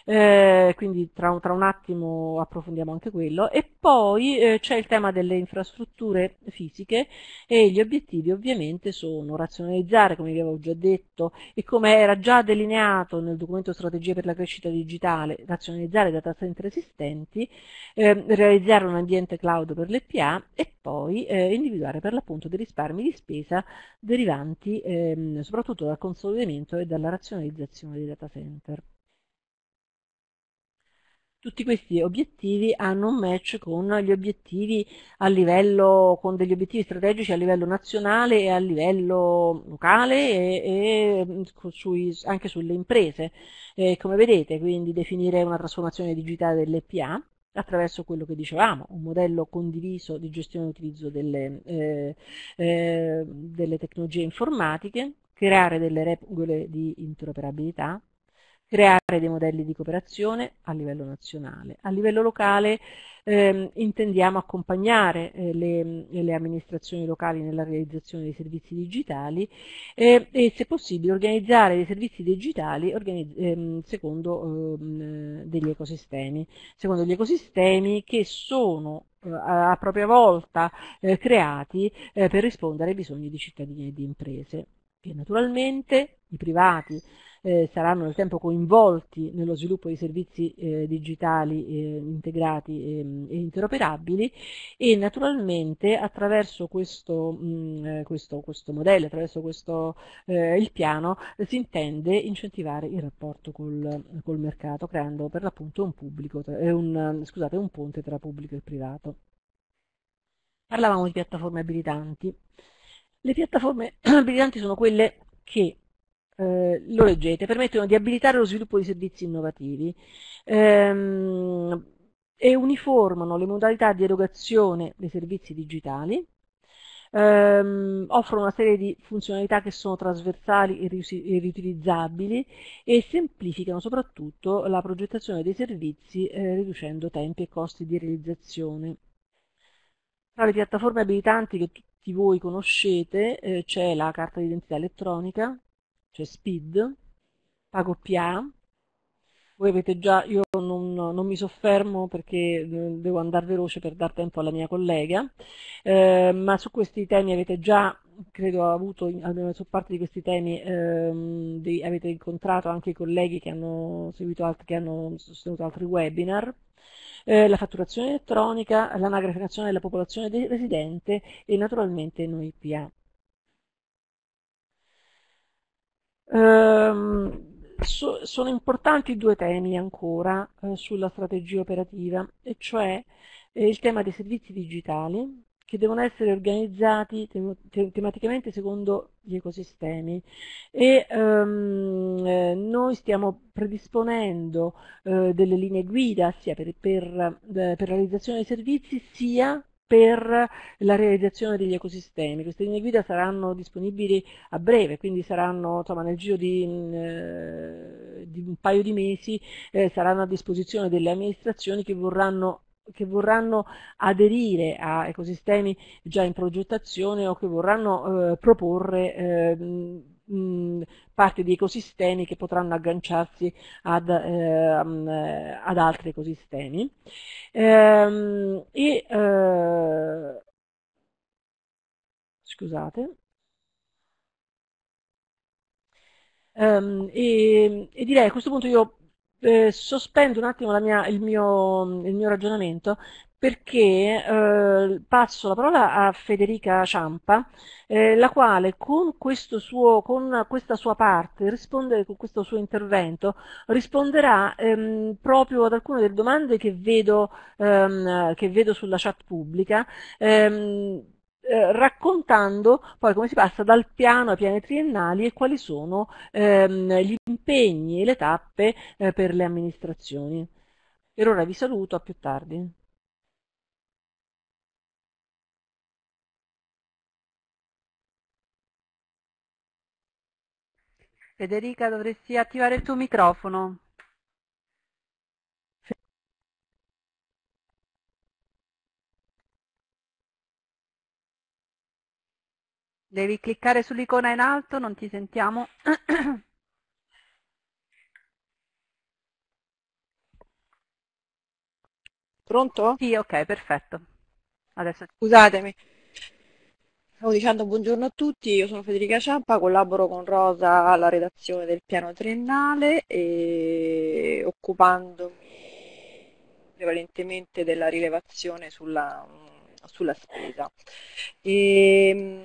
Eh, quindi tra, tra, un attimo approfondiamo anche quello. E poi eh, c'è il tema delle infrastrutture fisiche e gli obiettivi ovviamente sono razionalizzare, come vi avevo già detto, e come era già delineato nel documento strategia per la crescita digitale, razionalizzare i data center esistenti, eh, realizzare un ambiente cloud per l'EPA e poi eh, individuare per l'appunto dei risparmi di spesa derivanti ehm, soprattutto dal consolidamento e dalla razionalizzazione dei data center. Tutti questi obiettivi hanno un match con gli obiettivi a livello, con degli obiettivi strategici a livello nazionale e a livello locale e, e sui, anche sulle imprese. Eh, come vedete, quindi definire una trasformazione digitale dell'EPA attraverso quello che dicevamo, un modello condiviso di gestione e utilizzo delle, eh, eh, delle tecnologie informatiche, creare delle regole di interoperabilità, creare dei modelli di cooperazione a livello nazionale. A livello locale ehm, intendiamo accompagnare eh, le, le, amministrazioni locali nella realizzazione dei servizi digitali eh, e se possibile organizzare dei servizi digitali ehm, secondo ehm, degli ecosistemi, secondo gli ecosistemi che sono eh, a propria volta eh, creati eh, per rispondere ai bisogni di cittadini e di imprese che naturalmente i privati eh, saranno nel tempo coinvolti nello sviluppo di servizi eh, digitali eh, integrati e, e, interoperabili e naturalmente attraverso questo, mh, mm, eh, questo, questo modello, attraverso questo, eh, il piano, si intende incentivare il rapporto col, col mercato creando per l'appunto un, un, un ponte tra pubblico e privato. Parlavamo di piattaforme abilitanti. Le piattaforme abilitanti sono quelle che eh, lo leggete, permettono di abilitare lo sviluppo di servizi innovativi ehm, e uniformano le modalità di erogazione dei servizi digitali, ehm, offrono una serie di funzionalità che sono trasversali e, e riutilizzabili e semplificano soprattutto la progettazione dei servizi eh, riducendo tempi e costi di realizzazione. Tra le piattaforme abilitanti che tutti voi conoscete eh, c'è la carta d'identità elettronica, cioè SPID, PagoPA, voi avete già, io non, non mi soffermo perché devo andare veloce per dar tempo alla mia collega, eh, ma su questi temi avete già credo avuto, almeno su parte di questi temi, ehm, di, avete incontrato anche i colleghi che hanno, altri, che hanno sostenuto altri webinar. Eh, la fatturazione elettronica, l'anagrafe nazionale della popolazione residente e naturalmente noi PA. Ehm, so, sono importanti due temi ancora eh, sulla strategia operativa, e cioè eh, il tema dei servizi digitali che devono essere organizzati tem tematicamente secondo gli ecosistemi. E um, eh, noi stiamo predisponendo eh, delle linee guida sia per, per, eh, per la realizzazione dei servizi sia per la realizzazione degli ecosistemi. Queste linee guida saranno disponibili a breve, quindi saranno insomma, nel giro di, eh, di, un paio di mesi eh, saranno a disposizione delle amministrazioni che vorranno che vorranno aderire a ecosistemi già in progettazione o che vorranno eh, proporre eh, parte di ecosistemi che potranno agganciarsi ad, eh, ad altri ecosistemi. Ehm, e, eh, scusate. Um, e, e, direi a questo punto io eh, sospendo un attimo mia, il, mio, il, mio, ragionamento perché eh, passo la parola a Federica Ciampa, eh, la quale con, suo, con, questa sua parte, risponde, con questo suo intervento, risponderà ehm, proprio ad alcune delle domande che vedo, ehm, che vedo sulla chat pubblica. Ehm, eh, raccontando poi come si passa dal piano ai piani triennali e quali sono ehm, gli impegni e le tappe eh, per le amministrazioni. Per ora vi saluto, a più tardi. Federica, dovresti attivare il tuo microfono. Devi cliccare sull'icona in alto, non ti sentiamo. Pronto? Sì, ok, perfetto. Adesso... Scusatemi. Stavo dicendo buongiorno a tutti, io sono Federica Ciampa, collaboro con Rosa alla redazione del piano triennale e occupandomi prevalentemente della rilevazione sulla, sulla spesa. E, ehm,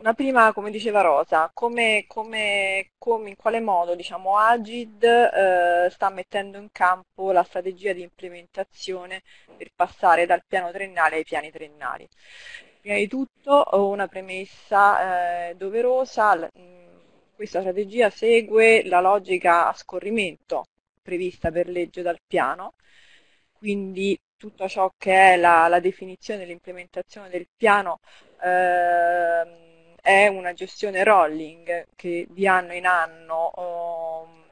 una prima, come diceva Rosa, come, come, come in quale modo diciamo, Agid eh, sta mettendo in campo la strategia di implementazione per passare dal piano triennale ai piani triennali. Prima di tutto una premessa eh, doverosa, questa strategia segue la logica a scorrimento prevista per legge dal piano, quindi tutto ciò che è la, la definizione e l'implementazione del piano eh, è una gestione rolling che di anno in anno oh,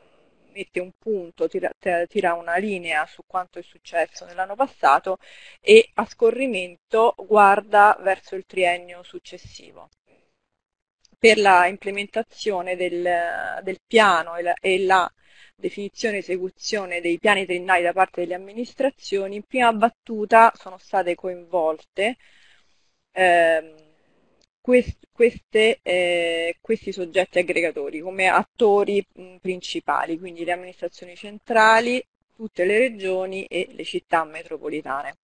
mette un punto, tira, tira, una linea su quanto è successo nell'anno passato e a scorrimento guarda verso il triennio successivo. Per la implementazione del, del piano e la, e la definizione e esecuzione dei piani triennali da parte delle amministrazioni, in prima battuta sono state coinvolte ehm, quest, queste, eh, questi soggetti aggregatori come attori mh, principali, quindi le amministrazioni centrali, tutte le regioni e le città metropolitane.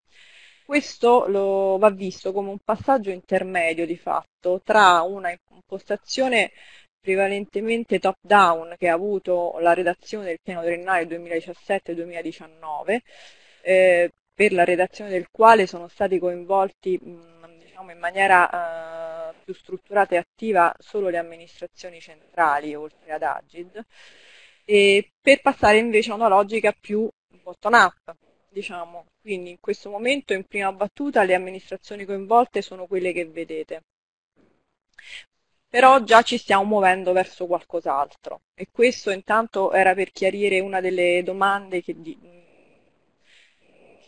Questo lo va visto come un passaggio intermedio di fatto tra una impostazione prevalentemente top down che ha avuto la redazione del piano triennale 2017-2019 eh, per la redazione del quale sono stati coinvolti mh, diciamo, in maniera eh, più strutturata e attiva solo le amministrazioni centrali oltre ad Agid, per passare invece a una logica più bottom-up. Diciamo. Quindi in questo momento in prima battuta le amministrazioni coinvolte sono quelle che vedete. Però già ci stiamo muovendo verso qualcos'altro e questo intanto era per chiarire una delle domande che, di,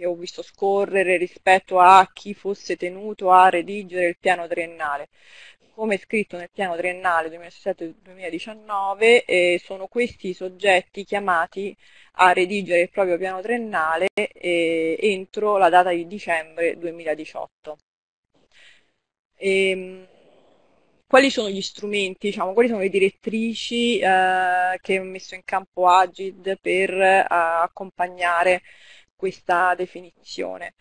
che ho visto scorrere rispetto a chi fosse tenuto a redigere il piano triennale. come scritto nel piano triennale 2017-2019, eh, sono questi i soggetti chiamati a redigere il proprio piano triennale eh, entro la data di dicembre 2018. E, ehm, quali sono gli strumenti, diciamo, quali sono le direttrici eh, che ha messo in campo Agid per eh, accompagnare questa definizione?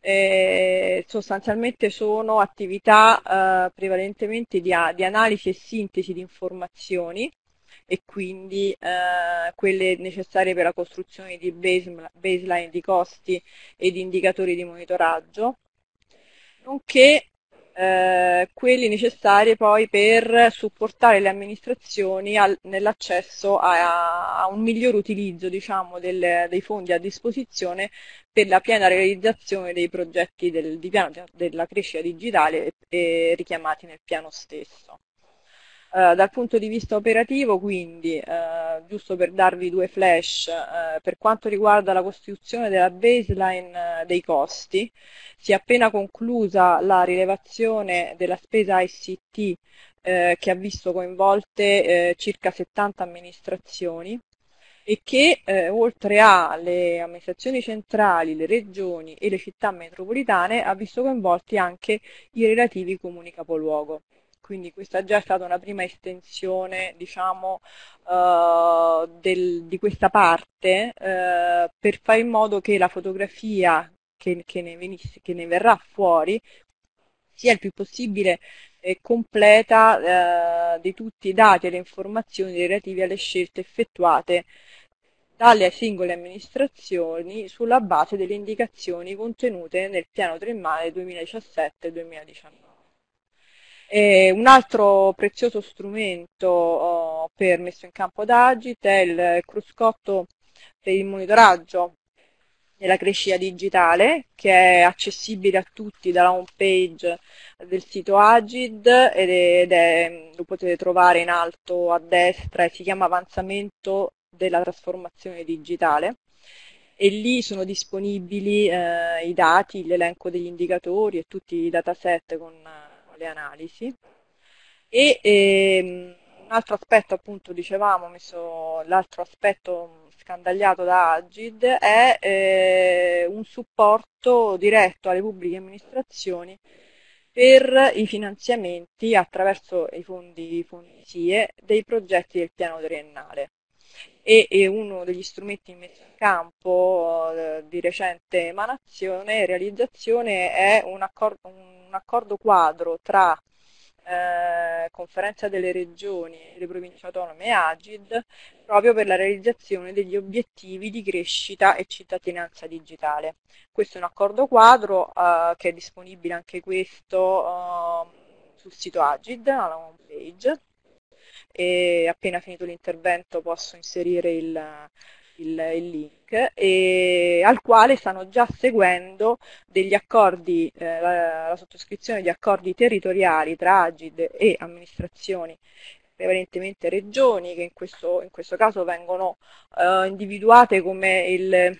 eh, sostanzialmente sono attività eh, prevalentemente di, di, analisi e sintesi di informazioni e quindi eh, quelle necessarie per la costruzione di baseline di costi e di indicatori di monitoraggio, nonché eh, quelli necessari poi per supportare le amministrazioni al, nell'accesso a, a, un miglior utilizzo diciamo, del, dei fondi a disposizione per la piena realizzazione dei progetti del, di piano della crescita digitale e, e richiamati nel piano stesso. Uh, dal punto di vista operativo, quindi, uh, giusto per darvi due flash, uh, per quanto riguarda la costituzione della baseline dei costi, si è appena conclusa la rilevazione della spesa ICT che ha visto coinvolte circa 70 amministrazioni e che oltre alle amministrazioni centrali, le regioni e le città metropolitane ha visto coinvolti anche i relativi comuni capoluogo quindi questa già è stata una prima estensione diciamo, uh, del, di questa parte uh, per fare in modo che la fotografia che, che, ne, venisse, che ne, verrà fuori sia il più possibile eh, completa eh, di tutti i dati e le informazioni relative alle scelte effettuate dalle singole amministrazioni sulla base delle indicazioni contenute nel piano triennale 2017-2019. E un altro prezioso strumento oh, per messo in campo da Agit è il cruscotto per il monitoraggio della crescita digitale che è accessibile a tutti dalla home page del sito Agid ed è, lo potete trovare in alto a destra e si chiama avanzamento della trasformazione digitale. E lì sono disponibili eh, i dati, l'elenco degli indicatori e tutti i dataset con le analisi. E ehm, un altro aspetto, appunto, dicevamo, messo l'altro aspetto scandagliato da Agid, è eh, un supporto diretto alle pubbliche amministrazioni per i finanziamenti attraverso i fondi, fondi SIE dei progetti del piano triennale. E, e uno degli strumenti messi in campo eh, di recente emanazione e realizzazione è un accordo, un accordo quadro tra eh, Conferenza delle Regioni, le Province Autonome e Agid proprio per la realizzazione degli obiettivi di crescita e cittadinanza digitale. Questo è un accordo quadro eh, che è disponibile anche questo eh, sul sito Agid, alla home page e appena finito l'intervento posso inserire il, il, il link, e, al quale stanno già seguendo degli accordi, eh, la, la, sottoscrizione di accordi territoriali tra Agid e amministrazioni prevalentemente regioni, che in questo, in questo caso vengono eh, individuate come il,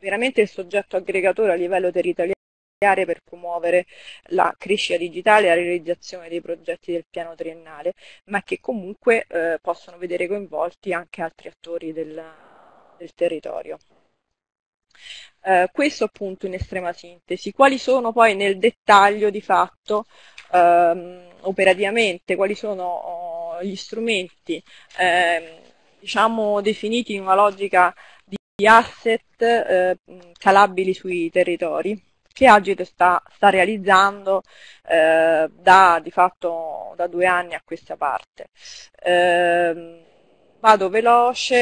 veramente il soggetto aggregatore a livello territoriale per promuovere la crescita digitale e la realizzazione dei progetti del piano triennale, ma che comunque eh, possono vedere coinvolti anche altri attori del, del territorio. Eh, questo appunto in estrema sintesi. Quali sono poi nel dettaglio di fatto ehm, operativamente, quali sono oh, gli strumenti ehm, diciamo definiti in una logica di asset eh, calabili sui territori che Agit sta, sta realizzando eh, da, di fatto da due anni a questa parte. Eh, vado veloce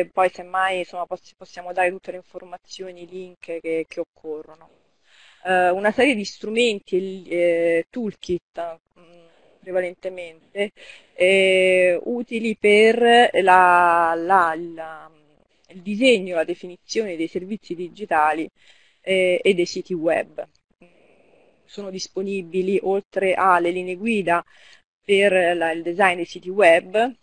e poi semmai insomma, possiamo dare tutte le informazioni, i link che, che occorrono. Eh, una serie di strumenti, eh, toolkit mm, prevalentemente, eh, utili per la, la, la, il disegno, la definizione dei servizi digitali eh, e dei siti web. Sono disponibili oltre alle linee guida per la, il design dei siti web,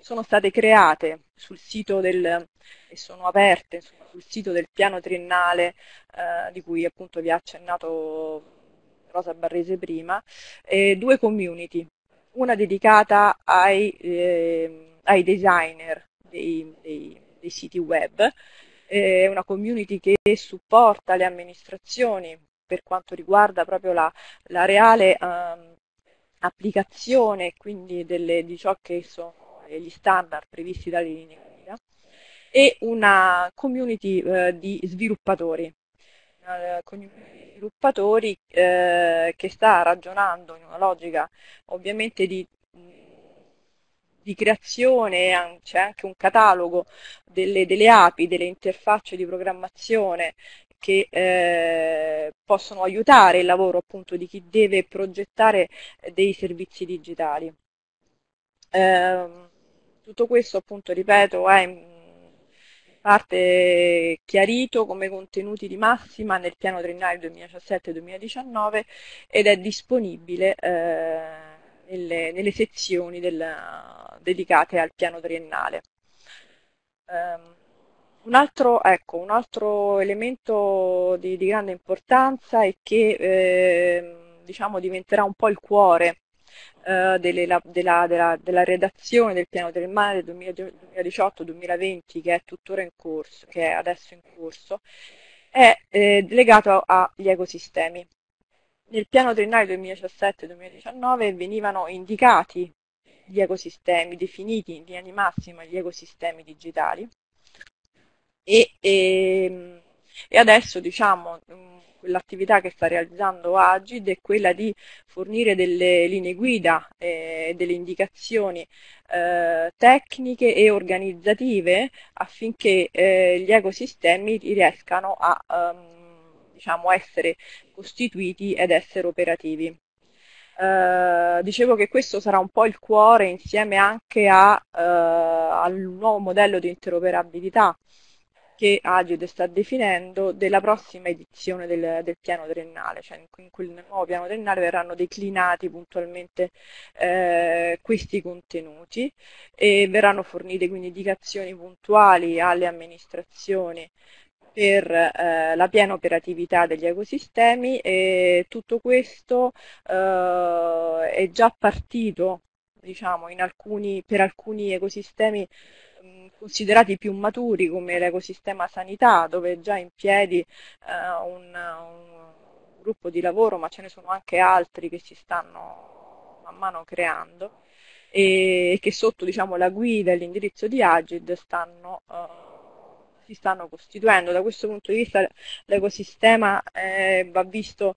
sono state create sul sito del, e sono aperte insomma, sul sito del piano triennale eh, di cui appunto vi ha accennato Rosa Barrese prima, eh, due community, una dedicata ai, eh, ai designer dei, dei, dei, siti web, eh, una community che supporta le amministrazioni per quanto riguarda proprio la, la reale um, applicazione quindi delle, di ciò che sono gli standard previsti dalle linee guida e una community eh, di sviluppatori, sviluppatori eh, che sta ragionando in una logica ovviamente di di creazione, c'è anche un catalogo delle, delle, api, delle interfacce di programmazione che eh, possono aiutare il lavoro appunto di chi deve progettare dei servizi digitali. Eh, tutto questo appunto, ripeto, è in parte chiarito come contenuti di massima nel piano triennale 2017-2019 ed è disponibile eh, nelle, nelle, sezioni del, dedicate al piano triennale. Um, un altro, ecco, un altro elemento di, di, grande importanza è che eh, diciamo, diventerà un po' il cuore eh, delle, la, della, della, della, redazione del piano del mare 2018-2020 che è tuttora in corso, che è adesso in corso, è eh, legato agli ecosistemi. Nel piano triennale 2017-2019 venivano indicati gli ecosistemi, definiti in linea di massima gli ecosistemi digitali, e, e, ehm, e adesso diciamo l'attività che sta realizzando Agid è quella di fornire delle linee guida e eh, delle indicazioni eh, tecniche e organizzative affinché eh, gli ecosistemi riescano a um, diciamo, essere costituiti ed essere operativi. Uh, dicevo che questo sarà un po' il cuore insieme anche a, uh, al nuovo modello di interoperabilità che Agid sta definendo della prossima edizione del, del piano triennale, cioè in quel nuovo piano triennale verranno declinati puntualmente eh, questi contenuti e verranno fornite quindi indicazioni puntuali alle amministrazioni per eh, la piena operatività degli ecosistemi e tutto questo eh, è già partito diciamo, alcuni, per alcuni ecosistemi considerati più maturi come l'ecosistema sanità, dove è già in piedi eh, un, un, gruppo di lavoro, ma ce ne sono anche altri che si stanno man mano creando e che sotto diciamo, la guida e l'indirizzo di Agid stanno, eh, si stanno costituendo. Da questo punto di vista l'ecosistema eh, va visto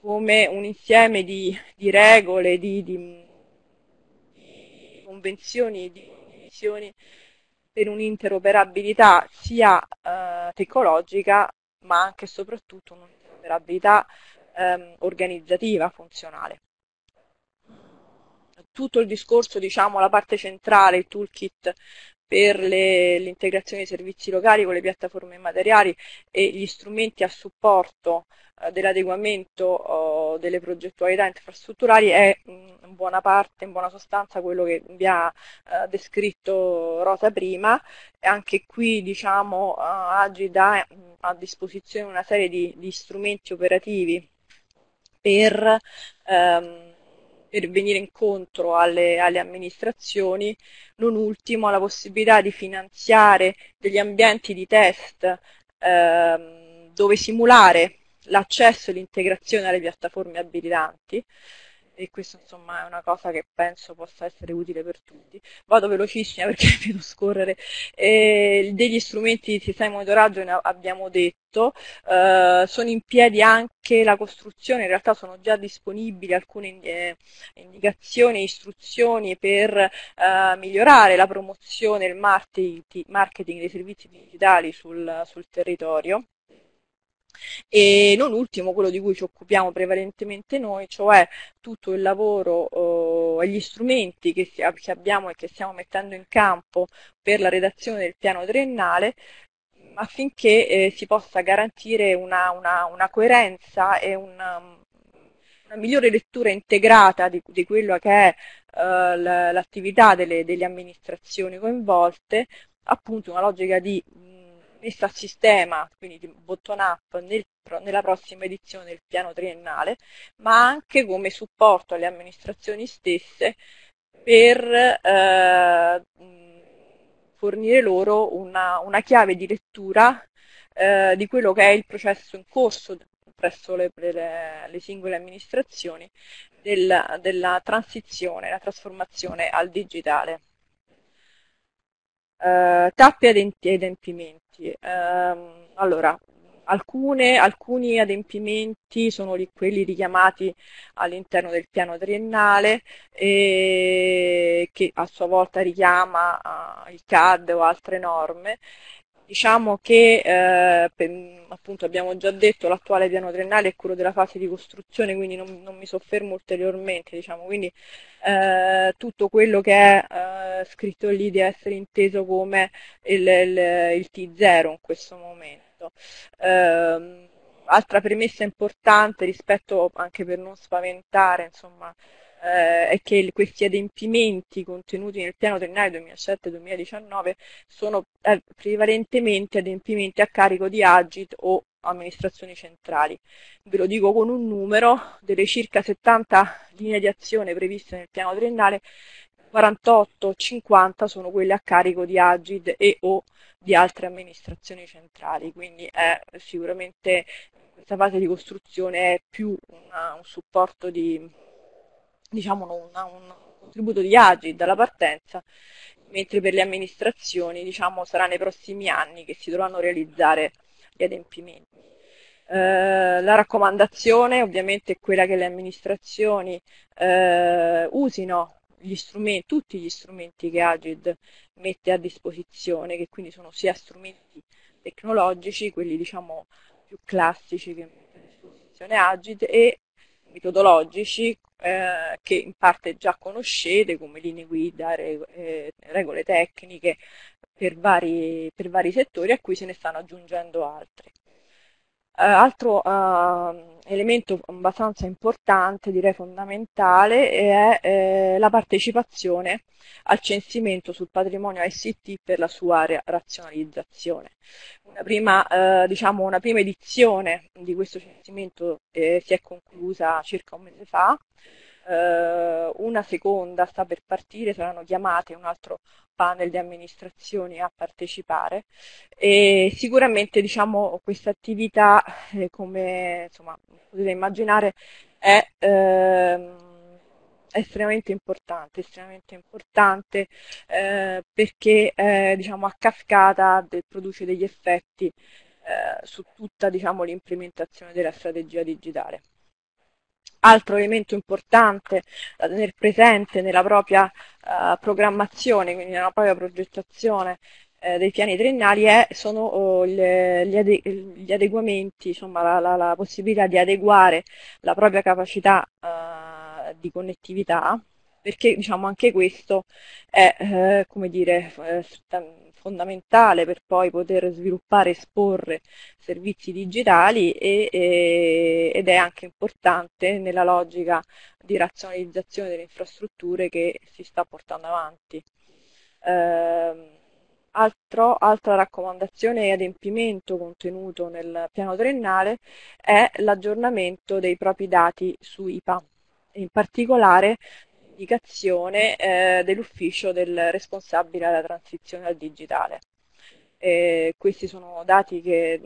come un insieme di, di regole, di, di, convenzioni, di condizioni per un'interoperabilità sia eh, tecnologica ma anche e soprattutto un'interoperabilità ehm, organizzativa, funzionale. Tutto il discorso, diciamo, la parte centrale, il toolkit per l'integrazione dei servizi locali con le piattaforme immateriali e gli strumenti a supporto eh, dell'adeguamento oh, delle progettualità infrastrutturali è in buona parte, in buona sostanza quello che vi ha eh, descritto Rosa prima. Anche qui diciamo eh, Agid ha a disposizione una serie di, di strumenti operativi per ehm, venire incontro alle, alle, amministrazioni, non ultimo la possibilità di finanziare degli ambienti di test ehm, dove simulare l'accesso e l'integrazione alle piattaforme abilitanti e questo insomma è una cosa che penso possa essere utile per tutti. Vado velocissima perché vedo scorrere. Eh, degli strumenti di sistema di monitoraggio ne abbiamo detto, eh, sono in piedi anche la costruzione, in realtà sono già disponibili alcune eh, indicazioni istruzioni per eh, migliorare la promozione e il marketing, dei servizi digitali sul, sul territorio e non ultimo quello di cui ci occupiamo prevalentemente noi, cioè tutto il lavoro e gli strumenti che, abbiamo e che stiamo mettendo in campo per la redazione del piano triennale affinché eh, si possa garantire una, una, una coerenza e una, una, migliore lettura integrata di, di quello che è uh, l'attività delle, delle, amministrazioni coinvolte, appunto una logica di messa a sistema, quindi di bottom up, nel, nella prossima edizione del piano triennale, ma anche come supporto alle amministrazioni stesse per eh, fornire loro una, una, chiave di lettura eh, di quello che è il processo in corso presso le, le, le singole amministrazioni della, della transizione, la trasformazione al digitale. Uh, tappe ed adempimenti. Uh, allora, alcune, alcuni adempimenti sono li, quelli richiamati all'interno del piano triennale e che a sua volta richiama uh, il CAD o altre norme Diciamo che eh, per, appunto abbiamo già detto l'attuale piano triennale è quello della fase di costruzione, quindi non, non mi soffermo ulteriormente, diciamo, quindi eh, tutto quello che è eh, scritto lì deve essere inteso come il, il, il T0 in questo momento. Ehm, altra premessa importante rispetto anche per non spaventare, insomma, eh, è che questi adempimenti contenuti nel piano triennale 2007-2019 sono eh, prevalentemente adempimenti a carico di Agit o amministrazioni centrali. Ve lo dico con un numero, delle circa 70 linee di azione previste nel piano triennale, 48-50 sono quelle a carico di Agid e o di altre amministrazioni centrali, quindi è sicuramente questa fase di costruzione è più una, un supporto di diciamo, una, un contributo di agi dalla partenza, mentre per le amministrazioni diciamo, sarà nei prossimi anni che si dovranno realizzare gli adempimenti. Eh, la raccomandazione ovviamente è quella che le amministrazioni eh, usino gli tutti gli strumenti che Agid mette a disposizione, che quindi sono sia strumenti tecnologici, quelli diciamo più classici che mette a disposizione Agid, e metodologici eh, che in parte già conoscete come linee guida, eh, regole tecniche per vari, per vari settori a cui se ne stanno aggiungendo altri. Uh, altro uh, elemento abbastanza importante, direi fondamentale, è eh, la partecipazione al censimento sul patrimonio ICT per la sua razionalizzazione. Una prima, uh, diciamo, una prima, edizione di questo censimento eh, si è conclusa circa un mese fa, una seconda sta per partire, saranno chiamate un altro panel di amministrazioni a partecipare e sicuramente diciamo, questa attività eh, come insomma, potete immaginare è eh, estremamente importante, estremamente importante eh, perché diciamo, a cascata de, produce degli effetti eh, su tutta diciamo, l'implementazione della strategia digitale. Altro elemento importante da tenere presente nella propria uh, programmazione, quindi nella propria progettazione eh, dei piani triennali è, sono oh, le, gli, ade gli, adeguamenti, insomma la, la, la, possibilità di adeguare la propria capacità uh, di connettività, perché diciamo anche questo è, eh, come dire, eh, fondamentale per poi poter sviluppare e esporre servizi digitali e, e, ed è anche importante nella logica di razionalizzazione delle infrastrutture che si sta portando avanti. Eh, altro, altra raccomandazione e adempimento contenuto nel piano triennale è l'aggiornamento dei propri dati su IPA, in particolare indicazione eh, dell'ufficio del responsabile della transizione al digitale. E questi sono dati che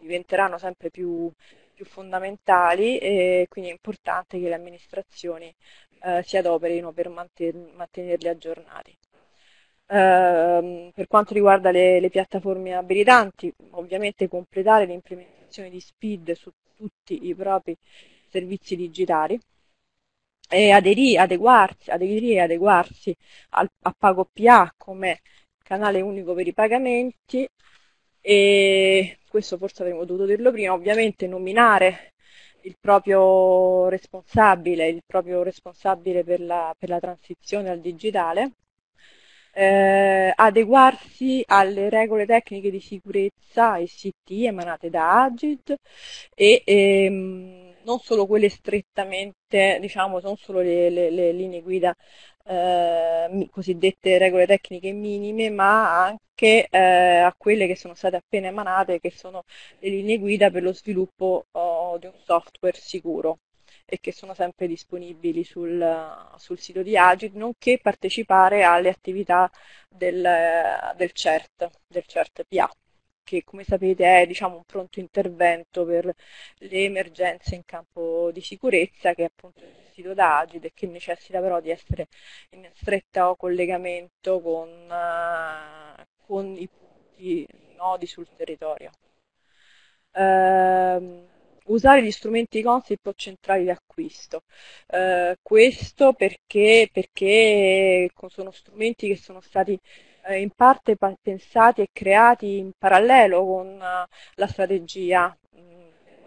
diventeranno sempre più, più fondamentali e quindi è importante che le amministrazioni eh, si adoperino per manten mantenerli aggiornati. Uh, per quanto riguarda le, le, piattaforme abilitanti, ovviamente completare l'implementazione di SPID su tutti i propri servizi digitali, e aderì, adeguarsi, aderì e adeguarsi al, a PagoPA come canale unico per i pagamenti e questo forse avremmo dovuto dirlo prima, ovviamente nominare il proprio responsabile, il proprio responsabile per la, per la transizione al digitale, eh, adeguarsi alle regole tecniche di sicurezza ICT emanate da Agid e ehm, non solo quelle strettamente, diciamo, non solo le, le, le linee guida eh, cosiddette regole tecniche minime, ma anche eh, a quelle che sono state appena emanate, che sono le linee guida per lo sviluppo oh, di un software sicuro e che sono sempre disponibili sul, sul sito di Agit, nonché partecipare alle attività del, del CERT, del CERT PA che come sapete è diciamo, un pronto intervento per le emergenze in campo di sicurezza che è appunto gestito da Agid e che necessita però di essere in stretto collegamento con, con i punti nodi sul territorio. Uh, usare gli strumenti Consip o centrali di acquisto. Uh, questo perché, perché sono strumenti che sono stati eh, in parte pensati e creati in parallelo con eh, la strategia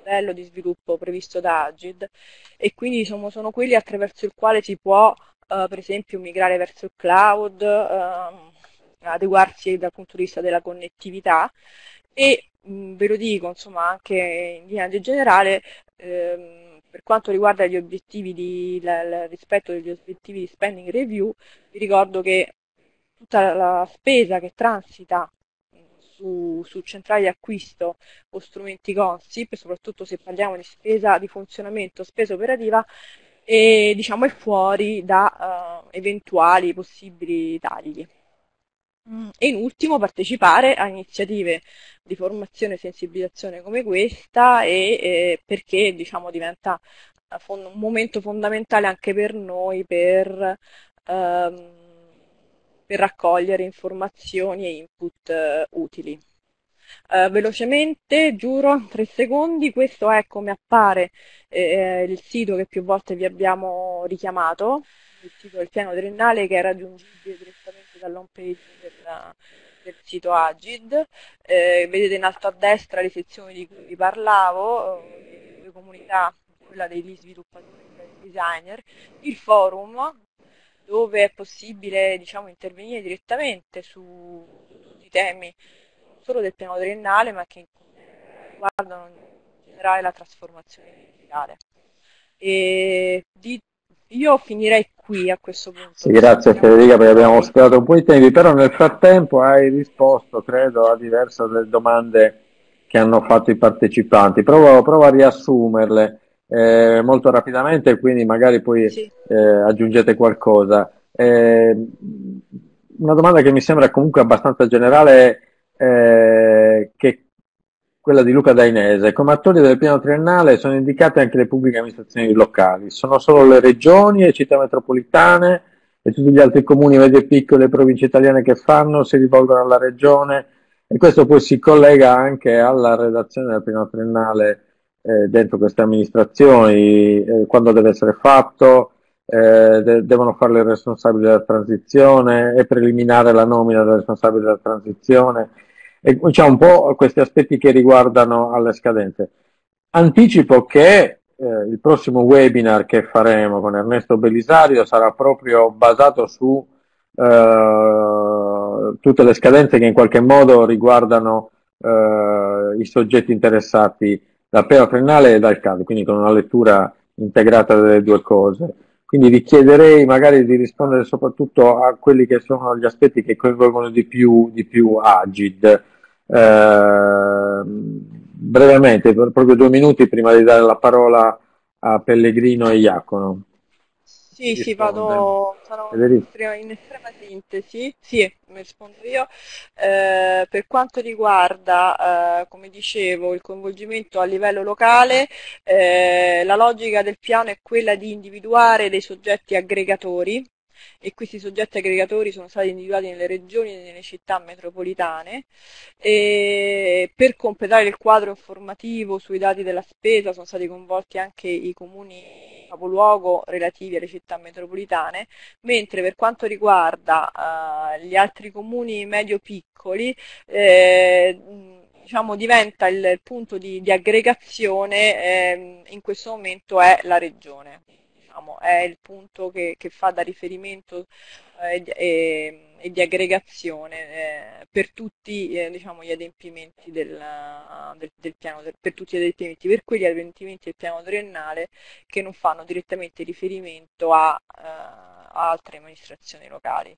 modello di sviluppo previsto da Agid. E quindi sono, sono quelli attraverso il quale si può uh, per esempio migrare verso il cloud, uh, adeguarsi dal punto di vista della connettività. E mh, ve lo dico insomma anche in linea generale ehm, per quanto riguarda gli obiettivi di, il rispetto degli obiettivi di spending review vi ricordo che tutta la spesa che transita su, su, centrali di acquisto o strumenti Consip, soprattutto se parliamo di spesa di funzionamento, spesa operativa, e diciamo è fuori da uh, eventuali possibili tagli. Mm, e in ultimo partecipare a iniziative di formazione e sensibilizzazione come questa e, e perché diciamo, diventa un momento fondamentale anche per noi per um, per raccogliere informazioni e input eh, utili. Uh, velocemente, giuro, tre secondi, questo è come appare eh, il sito che più volte vi abbiamo richiamato, il sito del piano triennale che è raggiungibile direttamente dall'home page del, del sito Agid. Eh, vedete in alto a destra le sezioni di cui vi parlavo, eh, le comunità, quella degli sviluppatori e dei designer, il forum dove è possibile diciamo, intervenire direttamente su tutti i temi, non solo del piano triennale, ma che riguardano in generale la trasformazione digitale. E di, io finirei qui a questo punto. Sì, grazie Federica perché abbiamo spiegato un po' i tempi, però nel frattempo hai risposto, credo, a diverse delle domande che hanno fatto i partecipanti. Provo, provo a riassumerle eh, molto rapidamente, quindi magari poi sì. eh, aggiungete qualcosa. Eh, una domanda che mi sembra comunque abbastanza generale è che quella di Luca Dainese. Come attori del piano triennale sono indicate anche le pubbliche amministrazioni locali, sono solo le regioni e città metropolitane e tutti gli altri comuni medi e piccoli e province italiane che fanno si rivolgono alla regione e questo poi si collega anche alla redazione del piano triennale eh, dentro queste amministrazioni, eh, quando deve essere fatto, eh, de- devono farlo i responsabili della transizione, è preliminare la nomina del responsabile della transizione, e c'è un po' questi aspetti che riguardano alle scadenze. Anticipo che eh, il prossimo webinar che faremo con Ernesto Belisario sarà proprio basato su eh, tutte le scadenze che in qualche modo riguardano eh, i soggetti interessati dal piano triennale e dal CAD, quindi con una lettura integrata delle due cose. Quindi vi chiederei magari di rispondere soprattutto a quelli che sono gli aspetti che coinvolgono di più, di più Agid. Eh, brevemente, per proprio due minuti prima di dare la parola a Pellegrino e Iacono. Sì, sì, vado, sarò in estrema, in estrema sintesi, sì, mi rispondo io. Eh, per quanto riguarda, eh, come dicevo, il coinvolgimento a livello locale, eh, la logica del piano è quella di individuare dei soggetti aggregatori, e questi soggetti aggregatori sono stati individuati nelle regioni e nelle città metropolitane. E per completare il quadro informativo sui dati della spesa sono stati coinvolti anche i comuni capoluogo relativi alle città metropolitane, mentre per quanto riguarda uh, gli altri comuni medio-piccoli, eh, diciamo, diventa il, punto di, di aggregazione eh, in questo momento è la regione diciamo, è il punto che, che fa da riferimento eh, e, e, di aggregazione eh, per tutti eh, diciamo, gli adempimenti del, del, del piano, per tutti gli adempimenti, per quegli adempimenti del piano triennale che non fanno direttamente riferimento a, eh, altre amministrazioni locali.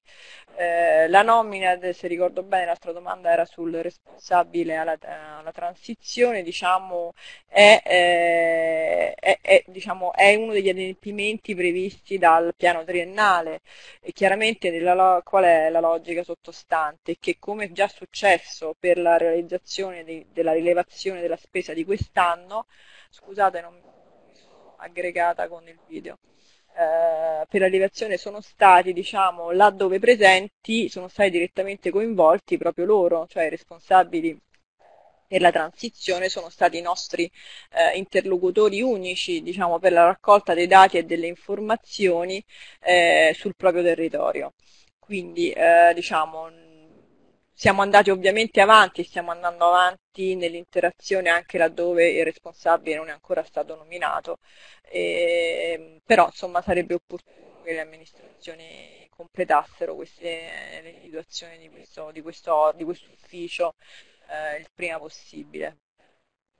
Eh, la nomina, se ricordo bene, l'altra domanda era sul responsabile alla, alla transizione, diciamo, è, eh, è, è, diciamo, è, uno degli adempimenti previsti dal piano triennale e chiaramente nella, qual è la logica sottostante? Che come già successo per la realizzazione di, della rilevazione della spesa di quest'anno, scusate non aggregata con il video, eh, per la sono stati, diciamo, laddove presenti, sono stati direttamente coinvolti proprio loro, cioè i responsabili per la transizione sono stati i nostri eh, interlocutori unici diciamo, per la raccolta dei dati e delle informazioni eh, sul proprio territorio. Quindi eh, diciamo, siamo andati ovviamente avanti, stiamo andando avanti nell'interazione anche laddove il responsabile non è ancora stato nominato, eh, però insomma sarebbe opportuno che le amministrazioni completassero queste, le situazioni di questo, di questo, di questo ufficio eh, il prima possibile.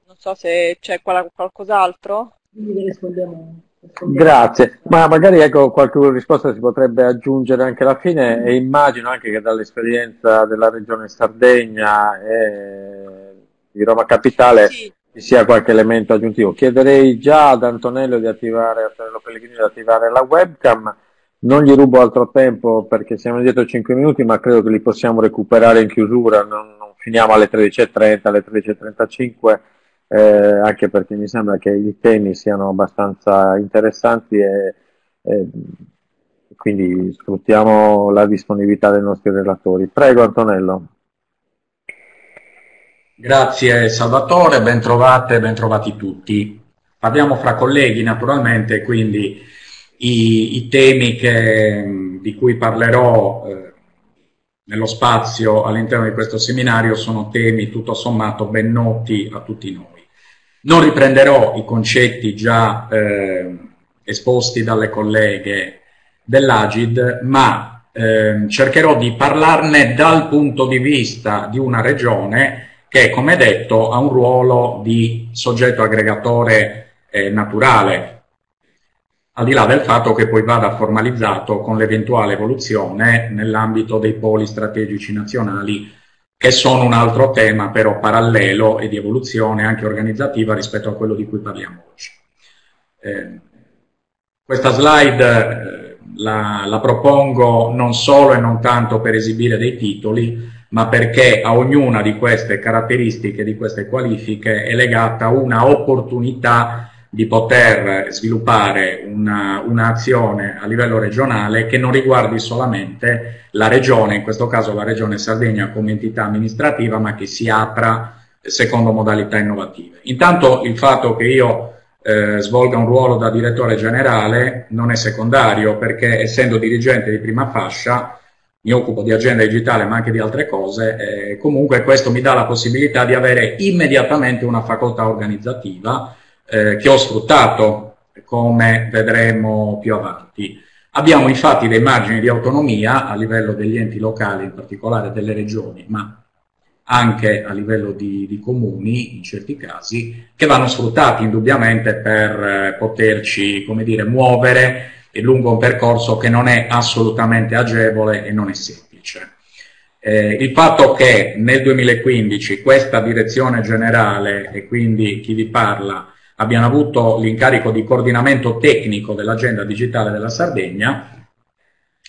Non so se c'è qualcos'altro. Quindi rispondiamo Grazie, ma magari ecco, qualche risposta si potrebbe aggiungere anche alla fine e immagino anche che dall'esperienza della regione Sardegna e di Roma Capitale sì. ci sia qualche elemento aggiuntivo. Chiederei già ad Antonello di attivare, Antonello Pellegrini di attivare la webcam, non gli rubo altro tempo perché siamo dietro 5 minuti, ma credo che li possiamo recuperare in chiusura, non, non finiamo alle 13.30, alle 13.35 eh, anche perché mi sembra che i temi siano abbastanza interessanti e, e quindi sfruttiamo la disponibilità dei nostri relatori. Prego Antonello. Grazie Salvatore, ben trovate, ben trovati tutti. Parliamo fra colleghi naturalmente, quindi i, i temi che, di cui parlerò eh, nello spazio all'interno di questo seminario sono temi tutto sommato ben noti a tutti noi. Non riprenderò i concetti già eh, esposti dalle colleghe dell'Agid, ma eh, cercherò di parlarne dal punto di vista di una regione che, come detto, ha un ruolo di soggetto aggregatore eh, naturale, al di là del fatto che poi vada formalizzato con l'eventuale evoluzione nell'ambito dei poli strategici nazionali che sono un altro tema però parallelo e di evoluzione anche organizzativa rispetto a quello di cui parliamo oggi. Eh, questa slide eh, la, la, propongo non solo e non tanto per esibire dei titoli, ma perché a ognuna di queste caratteristiche, di queste qualifiche, è legata una opportunità di poter sviluppare un'azione a livello regionale che non riguardi solamente la regione, in questo caso la regione Sardegna come entità amministrativa, ma che si apra secondo modalità innovative. Intanto il fatto che io eh, svolga un ruolo da direttore generale non è secondario perché essendo dirigente di prima fascia mi occupo di agenda digitale ma anche di altre cose, eh, comunque questo mi dà la possibilità di avere immediatamente una facoltà organizzativa eh, che ho sfruttato, come vedremo più avanti. Abbiamo infatti dei margini di autonomia a livello degli enti locali, in particolare delle regioni, ma anche a livello di, di comuni in certi casi, che vanno sfruttati indubbiamente per eh, poterci, come dire, muovere lungo un percorso che non è assolutamente agevole e non è semplice. Eh, il fatto che nel 2015 questa direzione generale e quindi chi vi parla abbiano avuto l'incarico di coordinamento tecnico dell'agenda digitale della Sardegna,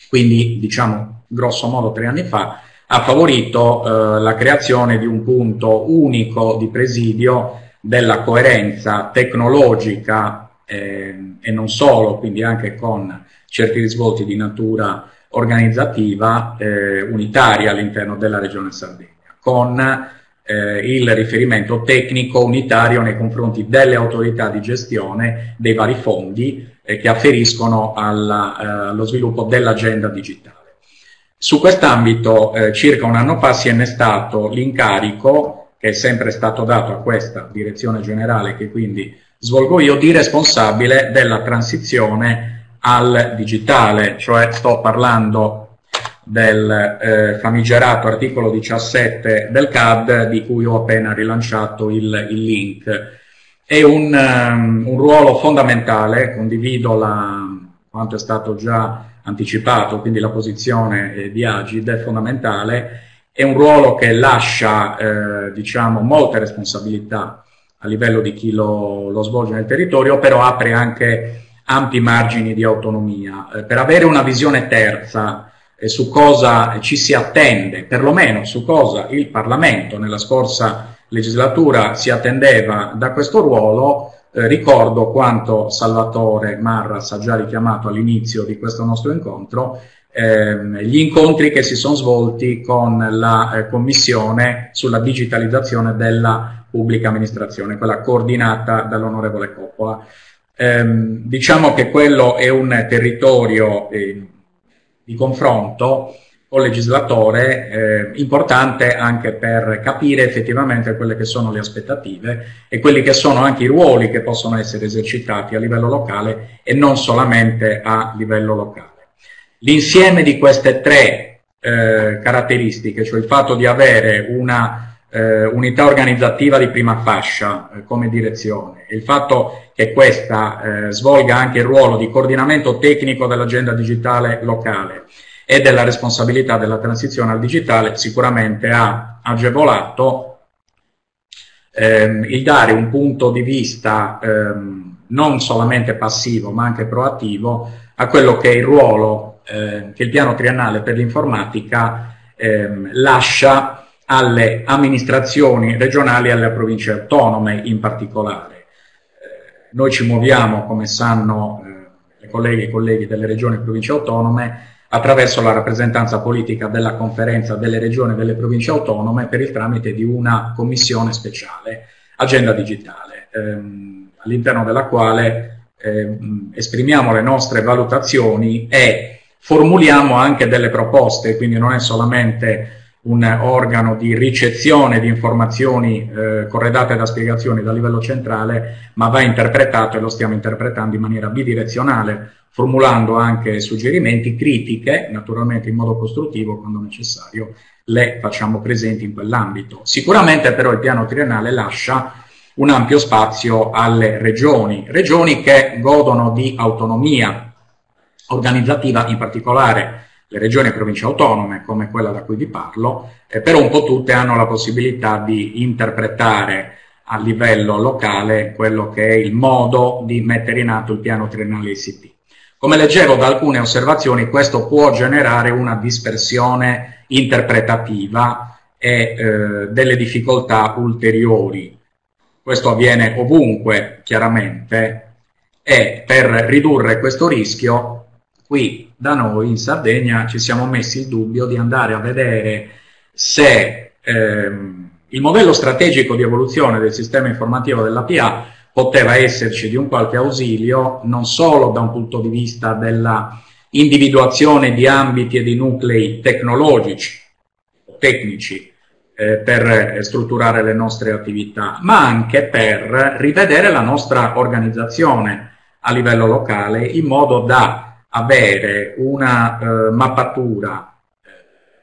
quindi diciamo grosso modo tre anni fa, ha favorito eh, la creazione di un punto unico di presidio della coerenza tecnologica eh, e non solo, quindi anche con certi risvolti di natura organizzativa eh, unitaria all'interno della regione Sardegna, con eh, il riferimento tecnico unitario nei confronti delle autorità di gestione dei vari fondi eh, che afferiscono alla, eh, allo sviluppo dell'agenda digitale. Su quest'ambito, eh, circa un anno fa si è innestato l'incarico, che è sempre stato dato a questa direzione generale, che quindi svolgo io, di responsabile della transizione al digitale, cioè sto parlando del eh, famigerato articolo 17 del CAD di cui ho appena rilanciato il, il link. È un, um, un, ruolo fondamentale, condivido la, quanto è stato già anticipato, quindi la posizione eh, di Agid è fondamentale, è un ruolo che lascia eh, diciamo, molte responsabilità a livello di chi lo, lo, svolge nel territorio, però apre anche ampi margini di autonomia. Eh, per avere una visione terza eh, su cosa ci si attende, perlomeno su cosa il Parlamento nella scorsa legislatura si attendeva da questo ruolo, eh, ricordo quanto Salvatore Marras ha già richiamato all'inizio di questo nostro incontro, ehm, gli incontri che si sono svolti con la eh, Commissione sulla digitalizzazione della pubblica amministrazione, quella coordinata dall'onorevole Coppola. Ehm, diciamo che quello è un territorio eh, di confronto col legislatore eh, importante anche per capire effettivamente quelle che sono le aspettative e quelli che sono anche i ruoli che possono essere esercitati a livello locale e non solamente a livello locale. L'insieme di queste tre eh, caratteristiche, cioè il fatto di avere una eh, unità organizzativa di prima fascia eh, come direzione, il fatto che questa eh, svolga anche il ruolo di coordinamento tecnico dell'agenda digitale locale, e della responsabilità della transizione al digitale sicuramente ha agevolato ehm, il dare un punto di vista ehm, non solamente passivo ma anche proattivo a quello che è il ruolo eh, che il piano triennale per l'informatica ehm, lascia alle amministrazioni regionali e alle province autonome in particolare. Eh, noi ci muoviamo, come sanno eh, le colleghe e i colleghi delle regioni e province autonome, attraverso la rappresentanza politica della conferenza delle regioni e delle province autonome per il tramite di una commissione speciale, agenda digitale, ehm, all'interno della quale ehm, esprimiamo le nostre valutazioni e formuliamo anche delle proposte, quindi non è solamente un organo di ricezione di informazioni eh, corredate da spiegazioni da livello centrale, ma va interpretato e lo stiamo interpretando in maniera bidirezionale, formulando anche suggerimenti, critiche, naturalmente in modo costruttivo quando necessario, le facciamo presenti in quell'ambito. Sicuramente però il piano triennale lascia un ampio spazio alle regioni, regioni che godono di autonomia organizzativa, in particolare le regioni e province autonome, come quella da cui vi parlo, eh, però un po' tutte hanno la possibilità di interpretare a livello locale quello che è il modo di mettere in atto il piano triennale ICT. Come leggevo da alcune osservazioni, questo può generare una dispersione interpretativa e eh, delle difficoltà ulteriori. Questo avviene ovunque, chiaramente, e per ridurre questo rischio, qui da noi in Sardegna ci siamo messi il dubbio di andare a vedere se ehm, il modello strategico di evoluzione del sistema informativo dell'APA poteva esserci di un qualche ausilio non solo da un punto di vista della individuazione di ambiti e di nuclei tecnologici o tecnici eh, per strutturare le nostre attività, ma anche per rivedere la nostra organizzazione a livello locale in modo da avere una eh, mappatura eh,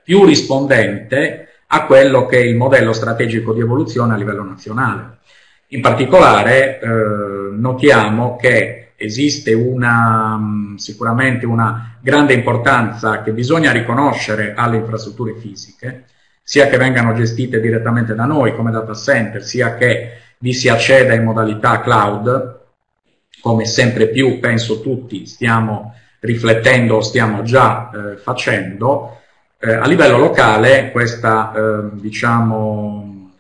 più rispondente a quello che è il modello strategico di evoluzione a livello nazionale. In particolare eh, notiamo che esiste una, mm, sicuramente una grande importanza che bisogna riconoscere alle infrastrutture fisiche, sia che vengano gestite direttamente da noi come data center, sia che vi si acceda in modalità cloud, come sempre più penso tutti stiamo riflettendo stiamo già eh, facendo. Eh, a livello locale questa eh, diciamo,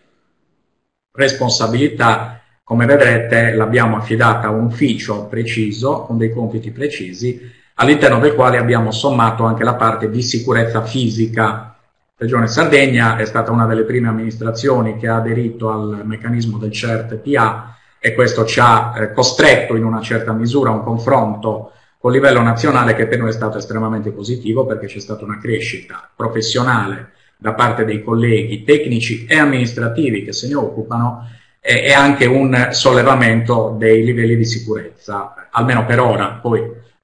responsabilità, come vedrete, l'abbiamo affidata a un ufficio preciso, con dei compiti precisi, all'interno del quale abbiamo sommato anche la parte di sicurezza fisica. Regione Sardegna è stata una delle prime amministrazioni che ha aderito al meccanismo del CERT-PA e questo ci ha eh, costretto in una certa misura a un confronto con livello nazionale che per noi è stato estremamente positivo perché c'è stata una crescita professionale da parte dei colleghi tecnici e amministrativi che se ne occupano e, e anche un sollevamento dei livelli di sicurezza, almeno per ora, poi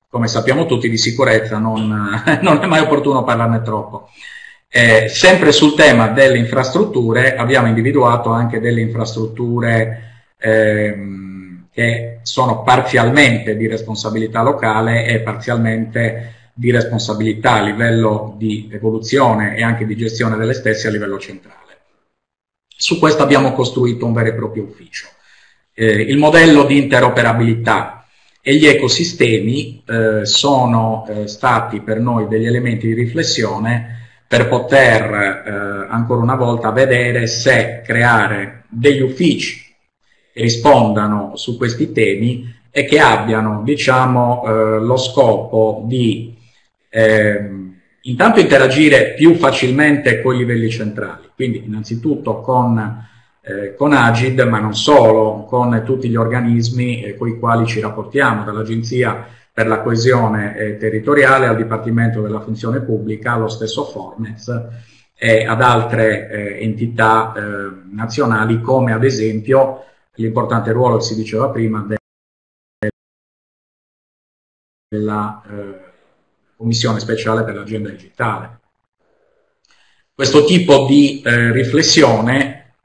come sappiamo tutti di sicurezza non, non è mai opportuno parlarne troppo. Eh, sempre sul tema delle infrastrutture abbiamo individuato anche delle infrastrutture ehm, che sono parzialmente di responsabilità locale e parzialmente di responsabilità a livello di evoluzione e anche di gestione delle stesse a livello centrale. Su questo abbiamo costruito un vero e proprio ufficio. Eh, il modello di interoperabilità e gli ecosistemi eh, sono eh, stati per noi degli elementi di riflessione per poter eh, ancora una volta vedere se creare degli uffici rispondano su questi temi e che abbiano diciamo, eh, lo scopo di eh, intanto interagire più facilmente con i livelli centrali, quindi innanzitutto con, eh, con Agid, ma non solo, con tutti gli organismi eh, con i quali ci rapportiamo, dall'Agenzia per la coesione eh, territoriale al Dipartimento della funzione pubblica, allo stesso Formez e ad altre eh, entità nazionali come ad esempio l'importante ruolo, si diceva prima, della eh, Commissione speciale per l'agenda digitale. Questo tipo di eh, riflessione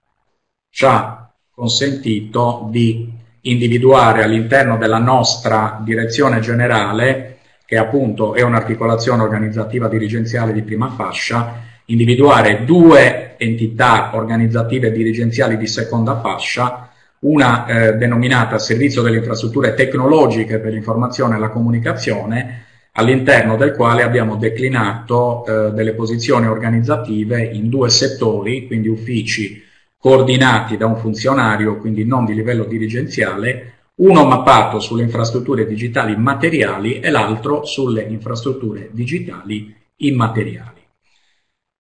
ci ha consentito di individuare all'interno della nostra direzione generale, che appunto è un'articolazione organizzativa dirigenziale di prima fascia, individuare due entità organizzative dirigenziali di seconda fascia una eh, denominata Servizio delle infrastrutture tecnologiche per l'informazione e la comunicazione, all'interno del quale abbiamo declinato eh, delle posizioni organizzative in due settori, quindi uffici coordinati da un funzionario, quindi non di livello dirigenziale, uno mappato sulle infrastrutture digitali materiali e l'altro sulle infrastrutture digitali immateriali.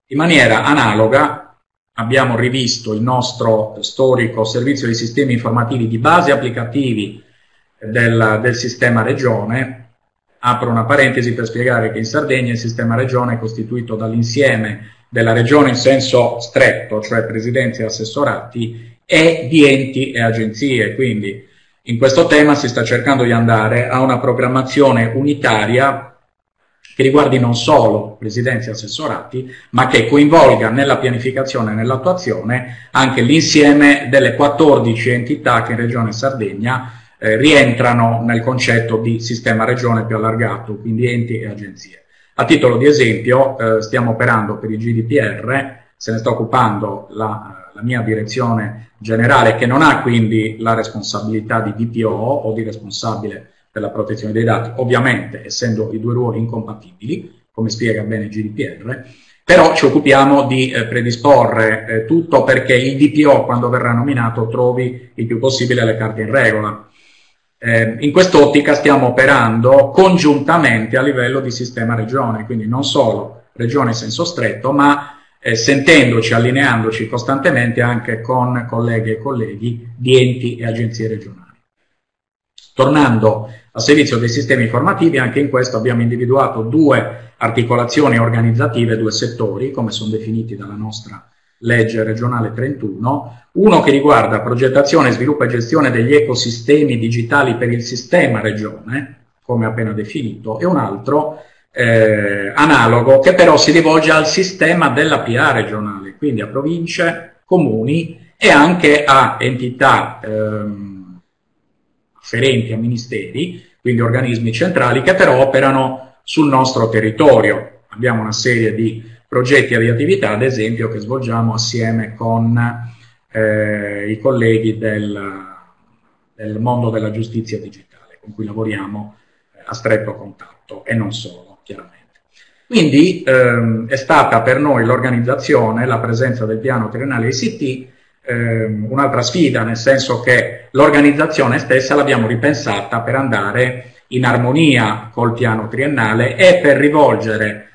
In maniera analoga abbiamo rivisto il nostro storico servizio di sistemi informativi di base applicativi del, del sistema regione. Apro una parentesi per spiegare che in Sardegna il sistema regione è costituito dall'insieme della regione in senso stretto, cioè presidenze e assessorati, e di enti e agenzie. Quindi in questo tema si sta cercando di andare a una programmazione unitaria che riguardi non solo presidenze e assessorati, ma che coinvolga nella pianificazione e nell'attuazione anche l'insieme delle 14 entità che in Regione Sardegna eh, rientrano nel concetto di sistema regione più allargato, quindi enti e agenzie. A titolo di esempio eh, stiamo operando per il GDPR, se ne sta occupando la, la mia direzione generale che non ha quindi la responsabilità di DPO o di responsabile per la protezione dei dati, ovviamente essendo i due ruoli incompatibili, come spiega bene il GDPR, però ci occupiamo di eh, predisporre eh, tutto perché il DPO, quando verrà nominato, trovi il più possibile le carte in regola. Eh, in quest'ottica stiamo operando congiuntamente a livello di sistema regione, quindi non solo regione in senso stretto, ma eh, sentendoci, allineandoci costantemente anche con colleghe e colleghi di enti e agenzie regionali. Tornando al servizio dei sistemi informativi, anche in questo abbiamo individuato due articolazioni organizzative, due settori, come sono definiti dalla nostra legge regionale 31, uno che riguarda progettazione, sviluppo e gestione degli ecosistemi digitali per il sistema regione, come appena definito, e un altro eh, analogo che però si rivolge al sistema della PA regionale, quindi a province, comuni e anche a entità ehm, afferenti a ministeri, quindi organismi centrali, che però operano sul nostro territorio. Abbiamo una serie di progetti e di attività, ad esempio, che svolgiamo assieme con eh, i colleghi del, del, mondo della giustizia digitale, con cui lavoriamo eh, a stretto contatto e non solo, chiaramente. Quindi ehm, è stata per noi l'organizzazione, la presenza del piano triennale ICT ehm, un'altra sfida, nel senso che l'organizzazione stessa l'abbiamo ripensata per andare in armonia col piano triennale e per rivolgere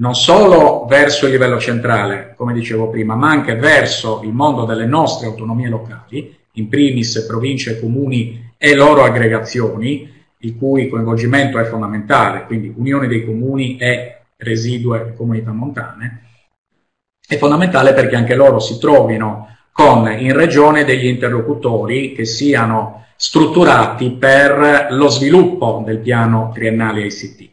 non solo verso il livello centrale, come dicevo prima, ma anche verso il mondo delle nostre autonomie locali, in primis province, comuni e loro aggregazioni, il cui coinvolgimento è fondamentale, quindi unione dei comuni e residue comunità montane, è fondamentale perché anche loro si trovino con in regione degli interlocutori che siano strutturati per lo sviluppo del piano triennale ICT.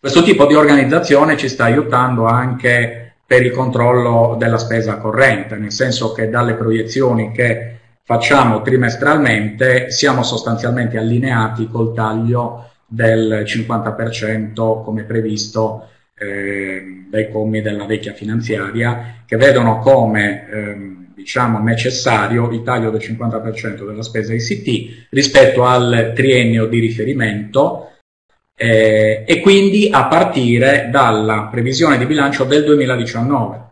Questo tipo di organizzazione ci sta aiutando anche per il controllo della spesa corrente, nel senso che dalle proiezioni che facciamo trimestralmente siamo sostanzialmente allineati col taglio del 50% come previsto eh, dai commi della vecchia finanziaria che vedono come ehm, diciamo, necessario il taglio del 50% della spesa ICT rispetto al triennio di riferimento eh, e quindi a partire dalla previsione di bilancio del 2019.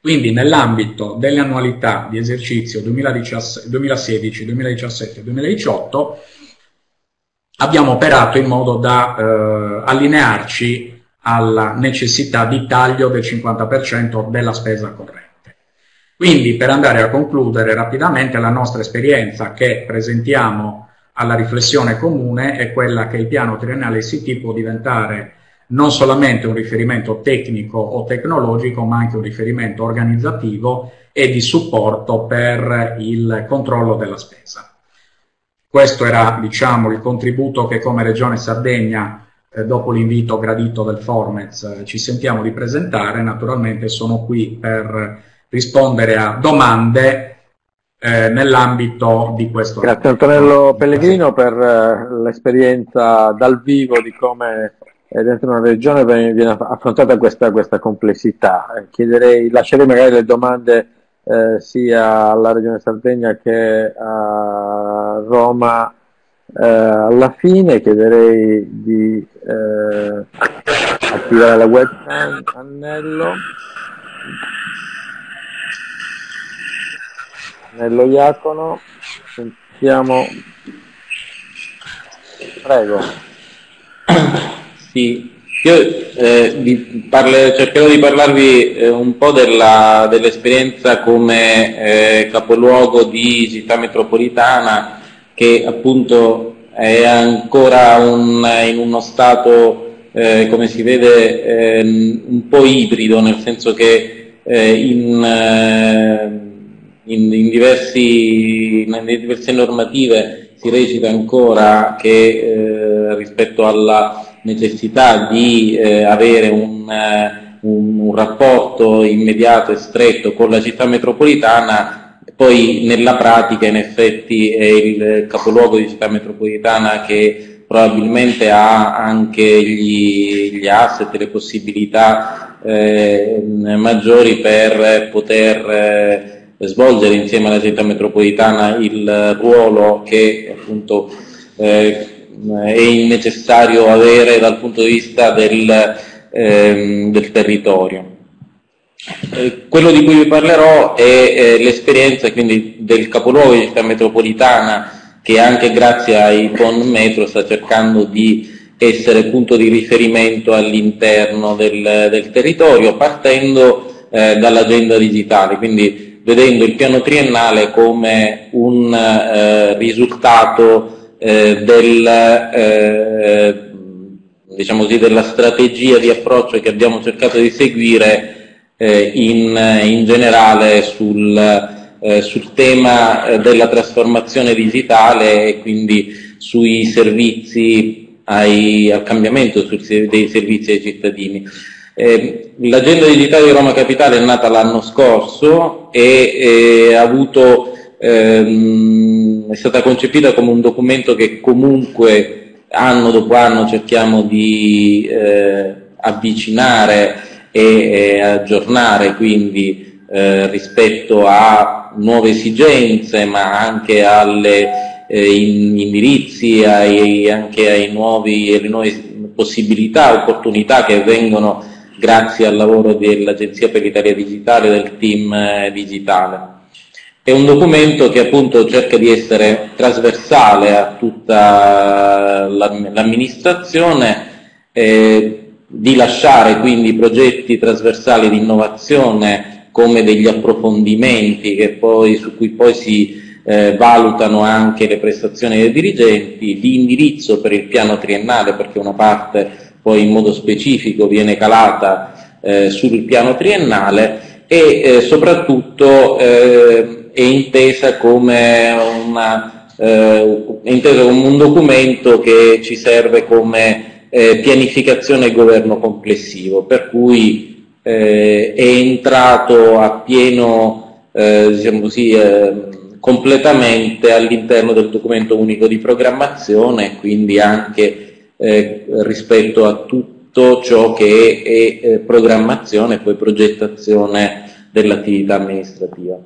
Quindi nell'ambito delle annualità di esercizio 2016, 2017 e 2018 abbiamo operato in modo da eh, allinearci alla necessità di taglio del 50% della spesa corrente. Quindi per andare a concludere rapidamente la nostra esperienza che presentiamo alla riflessione comune è quella che il piano triennale ICT può diventare non solamente un riferimento tecnico o tecnologico, ma anche un riferimento organizzativo e di supporto per il controllo della spesa. Questo era diciamo, il contributo che come Regione Sardegna, eh, dopo l'invito gradito del Formez, eh, ci sentiamo di presentare. Naturalmente sono qui per rispondere a domande eh, nell'ambito di questo. Grazie Antonello Pellegrino per eh, l'esperienza dal vivo di come eh, dentro una regione viene affrontata questa, questa complessità. Eh, chiederei, lascerei magari le domande eh, sia alla Regione Sardegna che a Roma alla fine, chiederei di attivare la webcam Annello. Nello Iacono, sentiamo. Prego. Sì, io eh, parle, cercherò di parlarvi eh, un po' della, dell'esperienza come eh, capoluogo di città metropolitana che appunto è ancora un, in uno stato, eh, come si vede, ehm, un po' ibrido, nel senso che eh, in eh, in, in, diversi, in diverse normative si recita ancora che eh, rispetto alla necessità di eh, avere un, eh, un, un, rapporto immediato e stretto con la città metropolitana, poi nella pratica in effetti è il capoluogo di città metropolitana che probabilmente ha anche gli, gli asset, le possibilità eh, maggiori per poter eh, svolgere insieme alla città metropolitana il ruolo che appunto eh, è necessario avere dal punto di vista del, ehm, del territorio. Eh, quello di cui vi parlerò è eh, l'esperienza del capoluogo di città metropolitana che anche grazie ai PON Metro sta cercando di essere punto di riferimento all'interno del, del territorio partendo eh, dall'agenda digitale, quindi vedendo il piano triennale come un eh, risultato eh, del, eh, diciamo così, della strategia di approccio che abbiamo cercato di seguire eh, in, in, generale sul, eh, sul tema eh, della trasformazione digitale e quindi sui servizi ai, al cambiamento dei servizi ai cittadini. Eh, l'agenda digitale di Roma Capitale è nata l'anno scorso e avuto, ehm, è stata concepita come un documento che comunque anno dopo anno cerchiamo di eh, avvicinare e, e, aggiornare quindi eh, rispetto a nuove esigenze ma anche alle eh, indirizzi, ai, anche ai nuovi, alle nuove possibilità, opportunità che vengono grazie al lavoro dell'Agenzia per l'Italia Digitale, del team eh, digitale. È un documento che appunto cerca di essere trasversale a tutta l'amministrazione, eh, di lasciare quindi progetti trasversali di innovazione come degli approfondimenti poi, su cui poi si eh, valutano anche le prestazioni dei dirigenti, di indirizzo per il piano triennale perché una parte poi in modo specifico viene calata eh, sul piano triennale e eh, soprattutto eh, è intesa come una, eh, è intesa come un documento che ci serve come eh, pianificazione e governo complessivo, per cui eh, è entrato a pieno diciamo così, completamente all'interno del documento unico di programmazione e quindi anche eh, rispetto a tutto ciò che è, è programmazione e poi progettazione dell'attività amministrativa.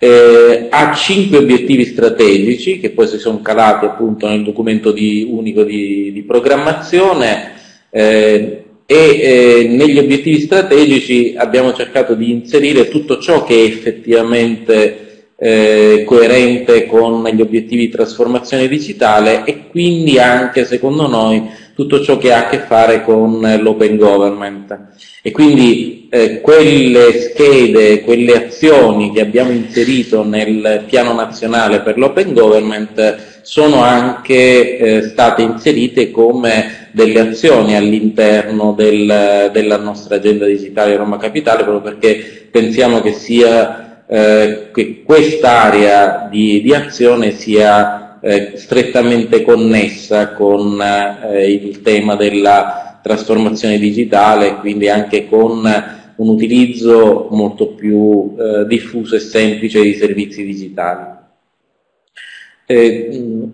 Eh, ha cinque obiettivi strategici che poi si sono calati appunto nel documento di, unico di, di programmazione eh, e eh, negli obiettivi strategici abbiamo cercato di inserire tutto ciò che è effettivamente eh, coerente con gli obiettivi di trasformazione digitale e quindi anche, secondo noi, tutto ciò che ha a che fare con l'open government. E quindi eh, quelle schede, quelle azioni che abbiamo inserito nel piano nazionale per l'open government sono anche eh, state inserite come delle azioni all'interno del, della nostra agenda digitale Roma Capitale, proprio perché pensiamo che sia eh, che quest'area di, di, azione sia eh, strettamente connessa con eh, il tema della trasformazione digitale, quindi anche con un utilizzo molto più eh, diffuso e semplice di servizi digitali. Eh,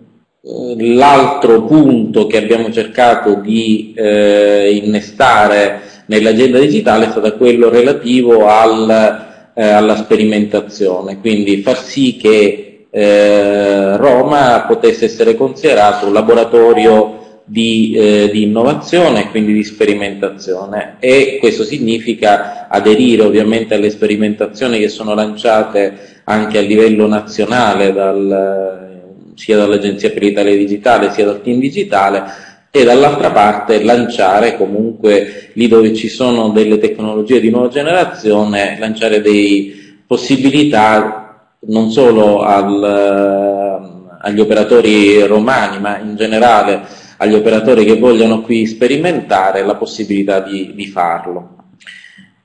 l'altro punto che abbiamo cercato di eh, innestare nell'agenda digitale è stato quello relativo al eh, alla sperimentazione, quindi far sì che eh, Roma potesse essere considerato un laboratorio di, eh, di innovazione e quindi di sperimentazione. E questo significa aderire ovviamente alle sperimentazioni che sono lanciate anche a livello nazionale dal, sia dall'Agenzia per l'Italia Digitale sia dal Team Digitale e dall'altra parte lanciare comunque lì dove ci sono delle tecnologie di nuova generazione, lanciare delle possibilità non solo al, eh, agli operatori romani, ma in generale agli operatori che vogliono qui sperimentare la possibilità di, di farlo.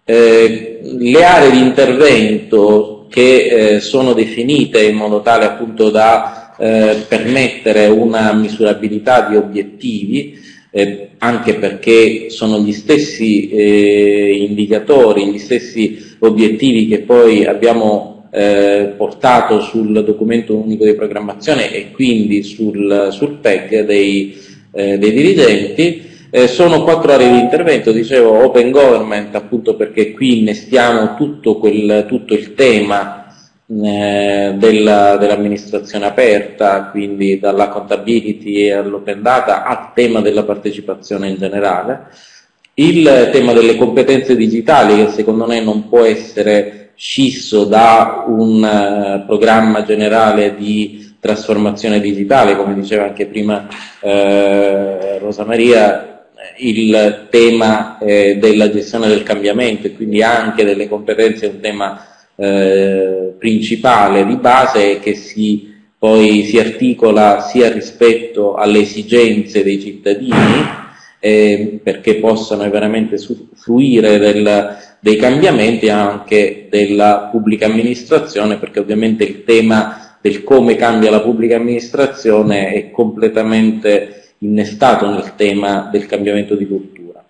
Eh, le aree di intervento che eh, sono definite in modo tale appunto da eh, permettere una misurabilità di obiettivi, eh, anche perché sono gli stessi eh, indicatori, gli stessi obiettivi che poi abbiamo eh, portato sul documento unico di programmazione e quindi sul, sul PEG dei, eh, dei dirigenti. Eh, sono quattro aree di intervento, dicevo open government appunto perché qui innestiamo tutto, quel, tutto il tema della, dell'amministrazione aperta, quindi dalla accountability all'open data al tema della partecipazione in generale, il tema delle competenze digitali che secondo me non può essere scisso da un uh, programma generale di trasformazione digitale, come diceva anche prima eh, Rosa Maria, il tema eh, della gestione del cambiamento e quindi anche delle competenze è un tema eh, principale di base che si, poi si articola sia rispetto alle esigenze dei cittadini eh, perché possano veramente fruire del, dei cambiamenti anche della pubblica amministrazione perché ovviamente il tema del come cambia la pubblica amministrazione è completamente innestato nel tema del cambiamento di cultura.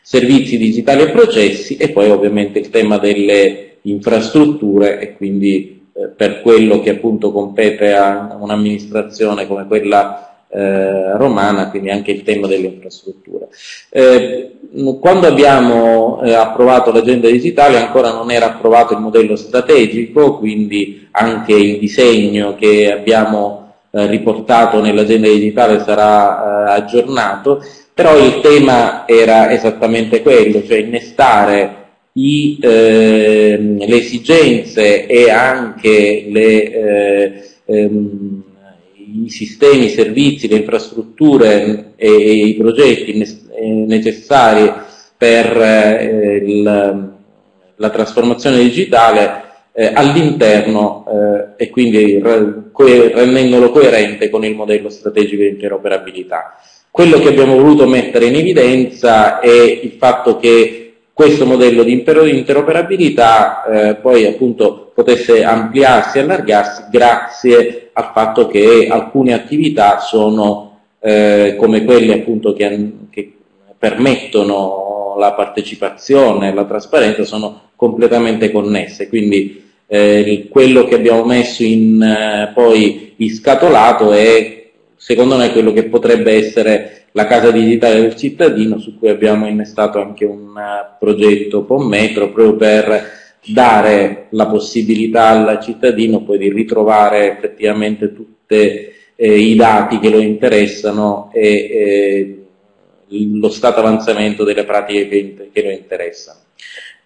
Servizi digitali e processi e poi ovviamente il tema delle infrastrutture e quindi eh, per quello che appunto compete a un'amministrazione come quella eh, romana, quindi anche il tema delle infrastrutture. Eh, quando abbiamo eh, approvato l'agenda digitale ancora non era approvato il modello strategico, quindi anche il disegno che abbiamo eh, riportato nell'agenda digitale sarà eh, aggiornato, però il tema era esattamente quello, cioè innestare i, eh, le esigenze e anche le, eh, ehm, i sistemi, i servizi, le infrastrutture e, e i progetti eh, necessari per eh, il, la trasformazione digitale eh, all'interno e quindi rendendolo coerente con il modello strategico di interoperabilità. Quello che abbiamo voluto mettere in evidenza è il fatto che questo modello di interoperabilità eh, poi appunto potesse ampliarsi e allargarsi grazie al fatto che alcune attività sono eh, come quelle appunto che, che, permettono la partecipazione e la trasparenza sono completamente connesse. Quindi eh, quello che abbiamo messo in, eh, poi iscatolato è secondo me quello che potrebbe essere la casa digitale del cittadino, su cui abbiamo innestato anche un uh, progetto POMmetro proprio per dare la possibilità al cittadino poi di ritrovare effettivamente tutti eh, i dati che lo interessano e eh, lo stato avanzamento delle pratiche che, che lo interessano.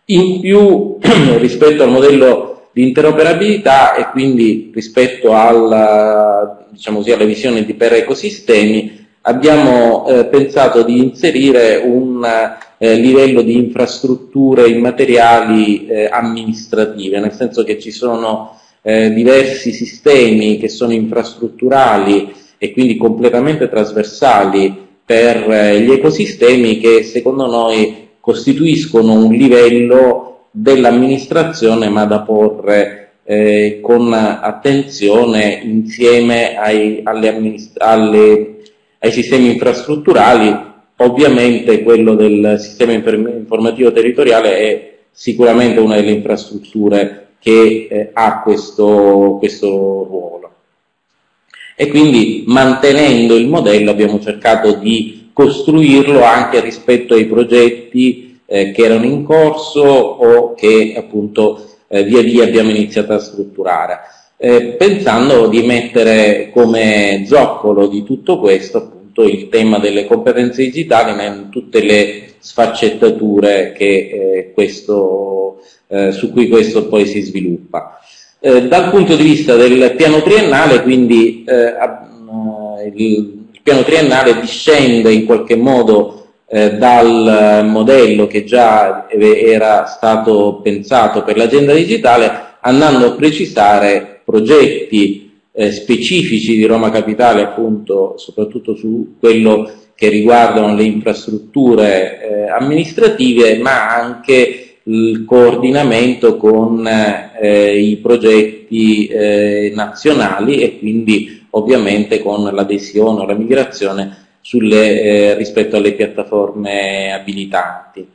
In più, rispetto al modello di interoperabilità e quindi rispetto alla, diciamo così, alla visione di per ecosistemi, abbiamo eh, pensato di inserire un eh, livello di infrastrutture immateriali eh, amministrative, nel senso che ci sono eh, diversi sistemi che sono infrastrutturali e quindi completamente trasversali per eh, gli ecosistemi che secondo noi costituiscono un livello dell'amministrazione ma da porre eh, con attenzione insieme ai, alle, alle, ai sistemi infrastrutturali. Ovviamente quello del sistema informativo territoriale è sicuramente una delle infrastrutture che eh, ha questo, questo ruolo. E quindi mantenendo il modello abbiamo cercato di costruirlo anche rispetto ai progetti eh, che erano in corso o che appunto eh, via via abbiamo iniziato a strutturare, eh, pensando di mettere come zoccolo di tutto questo appunto il tema delle competenze digitali in tutte le sfaccettature che, eh, questo, eh, su cui questo poi si sviluppa. Eh, dal punto di vista del piano triennale, quindi il, piano triennale discende in qualche modo eh, dal modello che già era stato pensato per l'agenda digitale, andando a precisare progetti eh, specifici di Roma Capitale, appunto, soprattutto su quello che riguardano le infrastrutture eh, amministrative, ma anche il coordinamento con eh, i progetti eh, nazionali e quindi ovviamente con l'adesione o la migrazione sulle, eh, rispetto alle piattaforme abilitanti.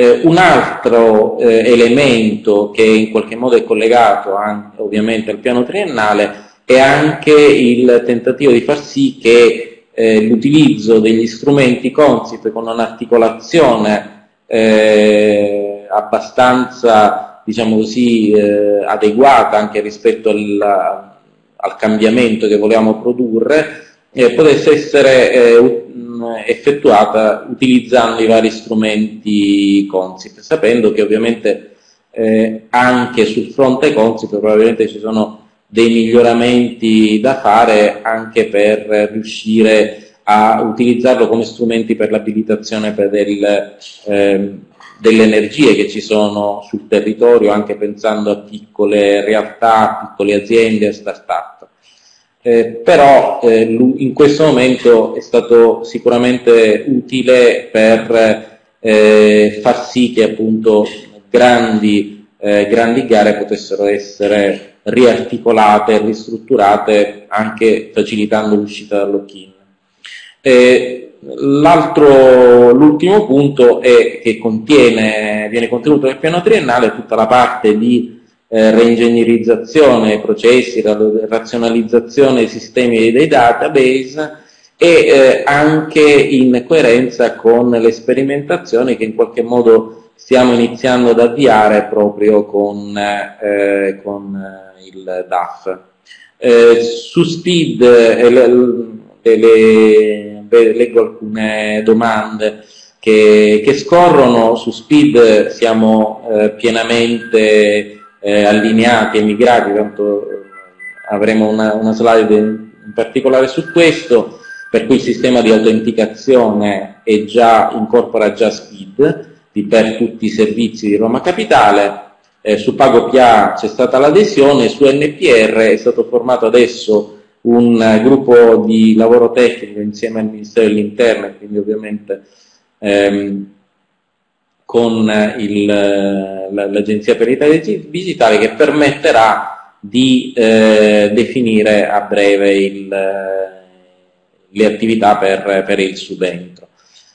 Eh, un altro eh, elemento che in qualche modo è collegato anche, ovviamente al piano triennale è anche il tentativo di far sì che eh, l'utilizzo degli strumenti Consip con un'articolazione eh, abbastanza diciamo così, eh, adeguata anche rispetto alla, al cambiamento che volevamo produrre eh, potesse essere effettuata utilizzando i vari strumenti Consip, sapendo che ovviamente eh, anche sul fronte Consip probabilmente ci sono dei miglioramenti da fare anche per riuscire a utilizzarlo come strumenti per l'abilitazione del, eh, delle energie che ci sono sul territorio, anche pensando a piccole realtà, piccole aziende, a start-up. Eh, però eh, in questo momento è stato sicuramente utile per eh, far sì che appunto grandi, eh, grandi gare potessero essere riarticolate ristrutturate anche facilitando l'uscita dal lock-in. L'ultimo punto è che contiene, viene contenuto nel piano triennale tutta la parte di eh, reingegnerizzazione dei processi, razionalizzazione dei sistemi dei database e eh, anche in coerenza con le sperimentazioni che in qualche modo stiamo iniziando ad avviare proprio con, eh, con eh, il DAF. Eh, su SPID eh, le, le beh, leggo alcune domande che, che, scorrono, su Speed siamo eh, pienamente eh, allineati e migrati, tanto eh, avremo una, una slide in particolare su questo, per cui il sistema di autenticazione già, incorpora già di, per tutti i servizi di Roma Capitale, eh, su PagoPA c'è stata l'adesione, su NPR è stato formato adesso un gruppo di lavoro tecnico insieme al Ministero dell'Interno, quindi ovviamente ehm, con il, l'Agenzia per l'Italia Digitale che permetterà di eh, definire a breve il, le attività per, per il subentro.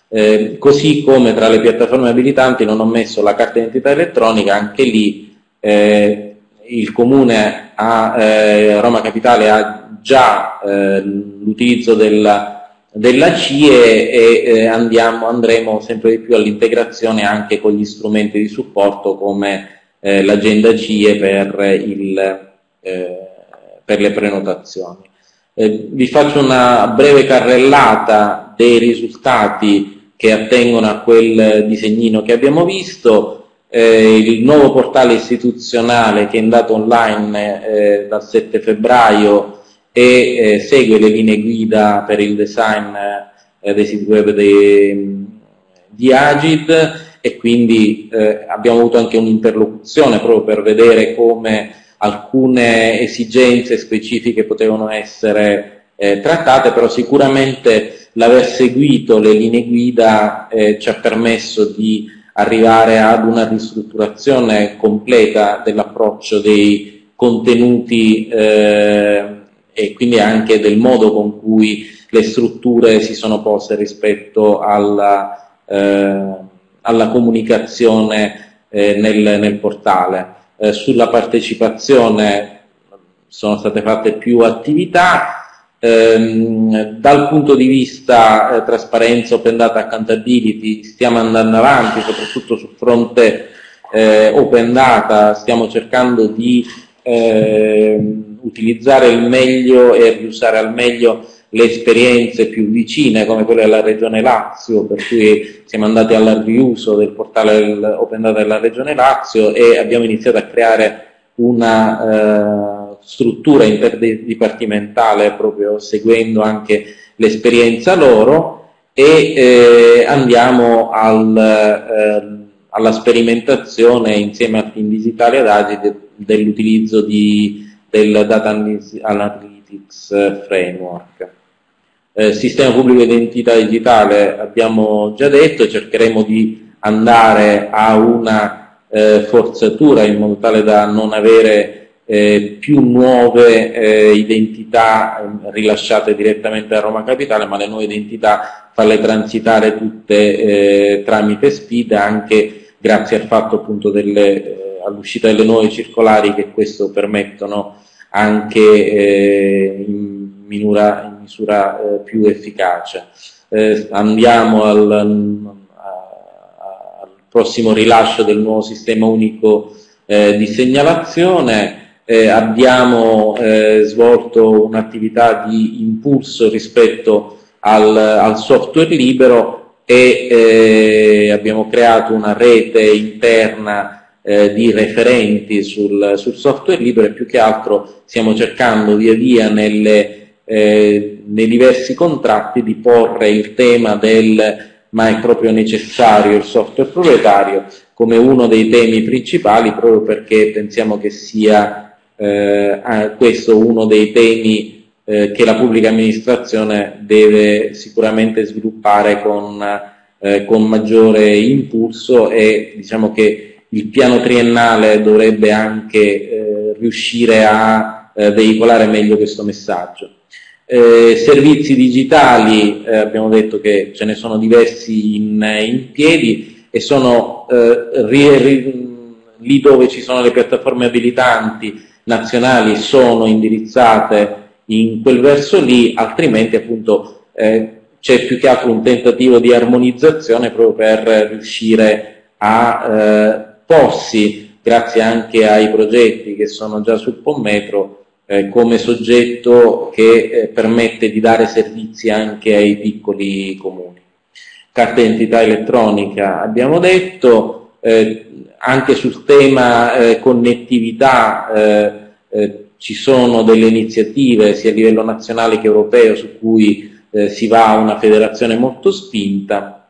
Eh, così come tra le piattaforme abilitanti non ho messo la carta d'identità elettronica, anche lì eh, il Comune a eh, Roma Capitale ha già eh, l'utilizzo della della CIE e eh, andiamo, andremo sempre di più all'integrazione anche con gli strumenti di supporto come eh, l'agenda CIE per, il, eh, per le prenotazioni. Vi faccio una breve carrellata dei risultati che attengono a quel disegnino che abbiamo visto. Il nuovo portale istituzionale che è andato online dal 7 febbraio e eh, segue le linee guida per il design eh, dei siti web dei, di Agid e quindi eh, abbiamo avuto anche un'interlocuzione proprio per vedere come alcune esigenze specifiche potevano essere eh, trattate, però sicuramente l'aver seguito le linee guida eh, ci ha permesso di arrivare ad una ristrutturazione completa dell'approccio dei contenuti eh, e quindi anche del modo con cui le strutture si sono poste rispetto alla, eh, alla comunicazione eh, nel, nel, portale. Eh, sulla partecipazione sono state fatte più attività, ehm, dal punto di vista eh, trasparenza, open data, accountability stiamo andando avanti, soprattutto sul fronte eh, open data, stiamo cercando di eh, utilizzare il meglio e riusare al meglio le esperienze più vicine come quelle della Regione Lazio, per cui siamo andati al riuso del portale Open Data della Regione Lazio e abbiamo iniziato a creare una eh, struttura interdipartimentale proprio seguendo anche l'esperienza loro e eh, andiamo al, eh, alla sperimentazione insieme al team digitale ad Agid dell'utilizzo di del Data Analytics Framework. Eh, sistema pubblico di identità digitale abbiamo già detto, cercheremo di andare a una eh, forzatura in modo tale da non avere eh, più nuove eh, identità eh, rilasciate direttamente da Roma Capitale, ma le nuove identità farle transitare tutte eh, tramite SPID anche grazie al fatto appunto delle all'uscita delle nuove circolari che questo permettono anche eh, in, minura, in, misura eh, più efficace. Eh, andiamo al, al, prossimo rilascio del nuovo sistema unico eh, di segnalazione. Eh, abbiamo eh, svolto un'attività di impulso rispetto al, al software libero e abbiamo creato una rete interna eh, di referenti sul, sul, software libero e più che altro stiamo cercando via via nelle, eh, nei diversi contratti di porre il tema del ma è proprio necessario il software proprietario come uno dei temi principali proprio perché pensiamo che sia eh, questo uno dei temi eh, che la pubblica amministrazione deve sicuramente sviluppare con, eh, con maggiore impulso e diciamo che il piano triennale dovrebbe anche eh, riuscire a eh, veicolare meglio questo messaggio. Eh, servizi digitali, eh, abbiamo detto che ce ne sono diversi in, in piedi e sono eh, ri, ri, lì dove ci sono le piattaforme abilitanti nazionali sono indirizzate in quel verso lì, altrimenti appunto eh, c'è più che altro un tentativo di armonizzazione proprio per riuscire a porsi, grazie anche ai progetti che sono già sul Pommetro, eh, come soggetto che eh, permette di dare servizi anche ai piccoli comuni. Carta d'identità elettronica abbiamo detto, eh, anche sul tema eh, connettività eh, eh, ci sono delle iniziative sia a livello nazionale che europeo su cui si va a una federazione molto spinta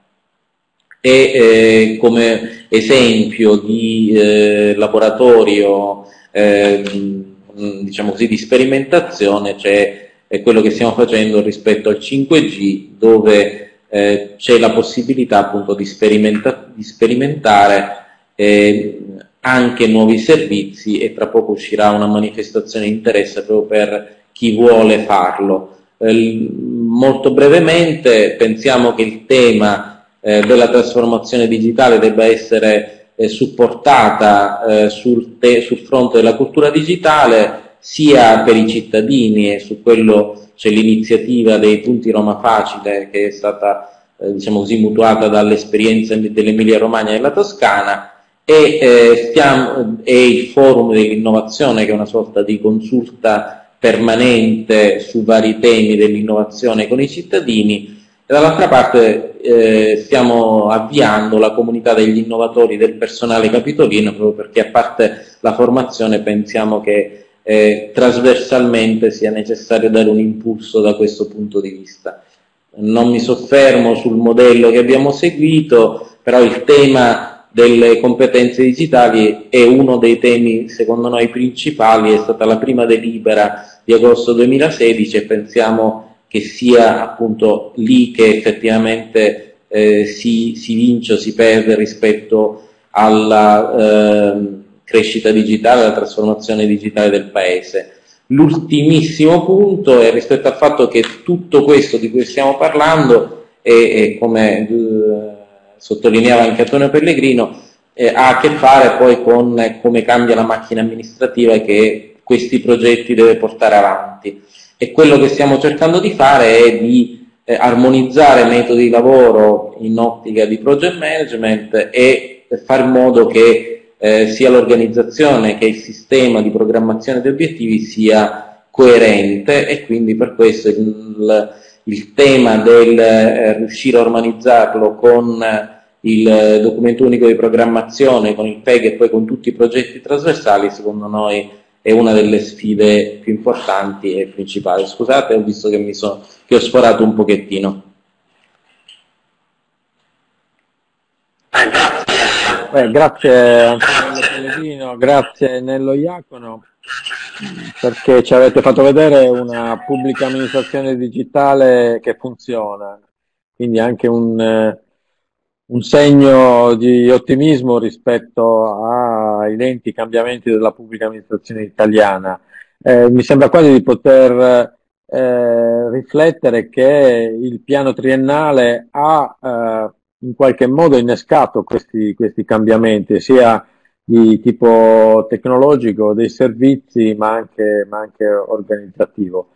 e eh, come esempio di eh, laboratorio eh, diciamo così, di sperimentazione c'è quello che stiamo facendo rispetto al 5G dove eh, c'è la possibilità appunto di, sperimenta di sperimentare eh, anche nuovi servizi e tra poco uscirà una manifestazione di interesse proprio per chi vuole farlo. Eh, molto brevemente pensiamo che il tema eh, della trasformazione digitale debba essere eh, supportata eh, sul, sul, fronte della cultura digitale, sia per i cittadini e su quello c'è l'iniziativa dei punti Roma Facile che è stata eh, diciamo così, mutuata dall'esperienza dell'Emilia Romagna e della Toscana e, eh, stiamo, e il forum dell'innovazione che è una sorta di consulta permanente su vari temi dell'innovazione con i cittadini dall'altra parte eh, stiamo avviando la comunità degli innovatori del personale capitolino proprio perché a parte la formazione pensiamo che eh, trasversalmente sia necessario dare un impulso da questo punto di vista. Non mi soffermo sul modello che abbiamo seguito, però il tema delle competenze digitali è uno dei temi secondo noi principali, è stata la prima delibera di agosto 2016 e pensiamo che sia appunto lì che effettivamente eh, si, si, vince o si perde rispetto alla eh, crescita digitale, alla trasformazione digitale del paese. L'ultimissimo punto è rispetto al fatto che tutto questo di cui stiamo parlando, e, come eh, sottolineava anche Antonio Pellegrino, eh, ha a che fare poi con come cambia la macchina amministrativa che questi progetti deve portare avanti e quello che stiamo cercando di fare è di eh, armonizzare metodi di lavoro in ottica di project management e fare in modo che eh, sia l'organizzazione che il sistema di programmazione di obiettivi sia coerente e quindi per questo il, il tema del eh, riuscire a organizzarlo con il documento unico di programmazione, con il PEG e poi con tutti i progetti trasversali, secondo noi è una delle sfide più importanti e principali. Scusate, ho visto che, mi so, che ho sforato un pochettino. Eh, grazie Pellegrino, grazie Nello Iacono perché ci avete fatto vedere una pubblica amministrazione digitale che funziona, quindi anche un, un segno di ottimismo rispetto ai lenti cambiamenti della pubblica amministrazione italiana. Eh, mi sembra quasi di poter eh, riflettere che il piano triennale ha eh, in qualche modo innescato questi, questi cambiamenti, sia di tipo tecnologico, dei servizi, ma anche, ma anche organizzativo.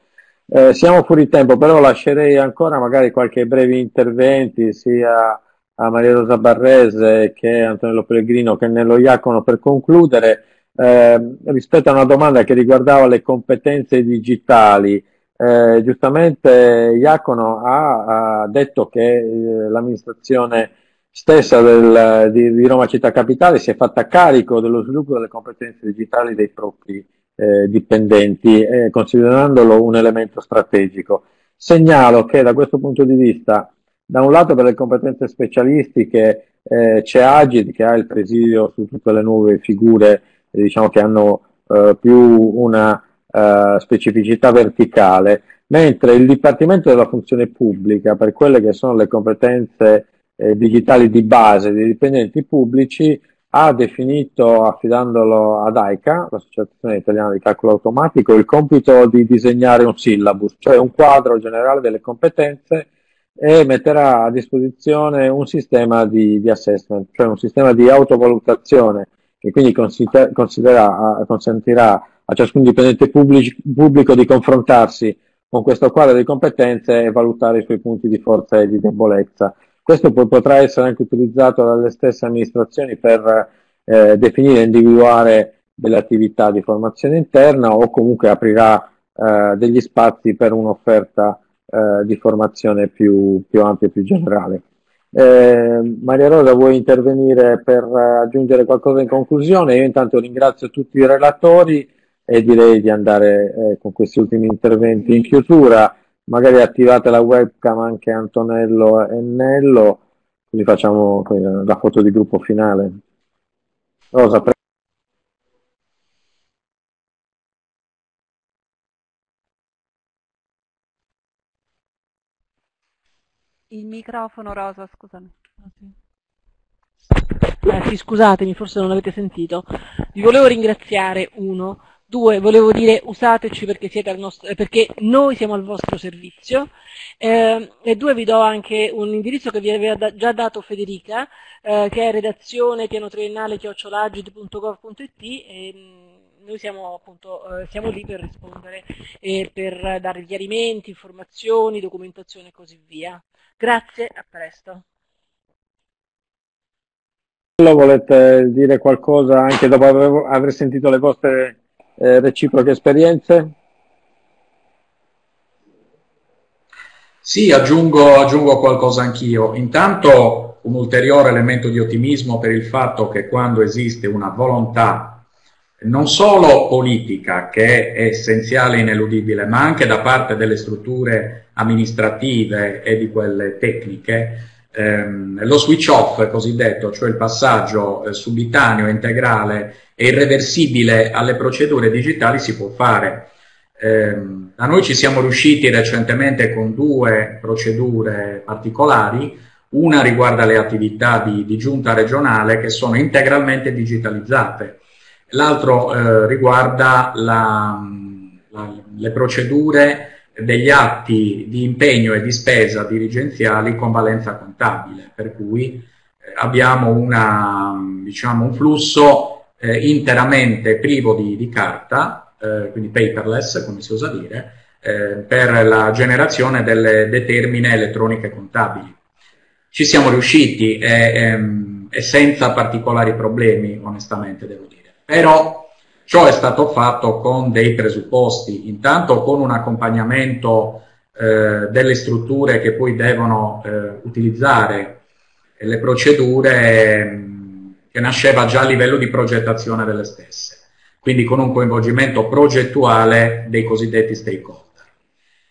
Eh, siamo fuori tempo, però lascerei ancora magari qualche brevi interventi, sia a Maria Rosa Barrese che Antonello Pellegrino che Nello Iacono per concludere eh, rispetto a una domanda che riguardava le competenze digitali. Eh, giustamente Iacono ha, ha detto che eh, l'amministrazione stessa del, di, di, Roma Città Capitale si è fatta carico dello sviluppo delle competenze digitali dei propri eh, dipendenti, eh, considerandolo un elemento strategico. Segnalo che da questo punto di vista da un lato per le competenze specialistiche eh, c'è Agid che ha il presidio su tutte le nuove figure diciamo, che hanno eh, più una eh, specificità verticale, mentre il Dipartimento della Funzione Pubblica per quelle che sono le competenze eh, digitali di base dei dipendenti pubblici ha definito, affidandolo ad AICA, l'Associazione Italiana di Calcolo Automatico, il compito di disegnare un syllabus, cioè un quadro generale delle competenze e metterà a disposizione un sistema di, di assessment, cioè un sistema di autovalutazione che quindi consentirà a ciascun dipendente pubblico, pubblico di confrontarsi con questo quadro di competenze e valutare i suoi punti di forza e di debolezza. Questo poi potrà essere anche utilizzato dalle stesse amministrazioni per eh, definire e individuare delle attività di formazione interna o comunque aprirà eh, degli spazi per un'offerta eh, di formazione più, più ampia e più generale. Eh, Maria Rosa, vuoi intervenire per aggiungere qualcosa in conclusione? Io intanto ringrazio tutti i relatori e direi di andare eh, con questi ultimi interventi in chiusura. Magari attivate la webcam anche Antonello e Nello, così facciamo la foto di gruppo finale. Rosa, prego. Il microfono rosa, scusami. Eh, sì, scusatemi, forse non avete sentito. Vi volevo ringraziare, uno. Due, volevo dire usateci perché, nostro, perché noi siamo al vostro servizio. Eh, e due, vi do anche un indirizzo che vi aveva da, già dato Federica, eh, che è redazione pianotriennale chiocciolagid.gov.it noi siamo appunto eh, siamo lì per rispondere e per dare chiarimenti, informazioni, documentazione e così via. Grazie, a presto. Volete dire qualcosa anche dopo aver sentito le vostre eh, reciproche esperienze? Sì, aggiungo, aggiungo qualcosa anch'io. Intanto un ulteriore elemento di ottimismo per il fatto che quando esiste una volontà non solo politica, che è essenziale e ineludibile, ma anche da parte delle strutture amministrative e di quelle tecniche, ehm, lo switch off cosiddetto, cioè il passaggio eh, subitaneo, integrale e irreversibile alle procedure digitali si può fare. Eh, a noi ci siamo riusciti recentemente con due procedure particolari, una riguarda le attività di, di giunta regionale che sono integralmente digitalizzate, l'altro eh, riguarda la, la, le procedure degli atti di impegno e di spesa dirigenziali con valenza contabile, per cui eh, abbiamo una, diciamo, un flusso eh, interamente privo di, di carta, eh, quindi paperless, come si usa dire, eh, per la generazione delle determine elettroniche contabili. Ci siamo riusciti e, ehm, e senza particolari problemi, onestamente devo dire. Però ciò è stato fatto con dei presupposti, intanto con un accompagnamento eh, delle strutture che poi devono eh, utilizzare le procedure ehm, che nasceva già a livello di progettazione delle stesse quindi con un coinvolgimento progettuale dei cosiddetti stakeholder.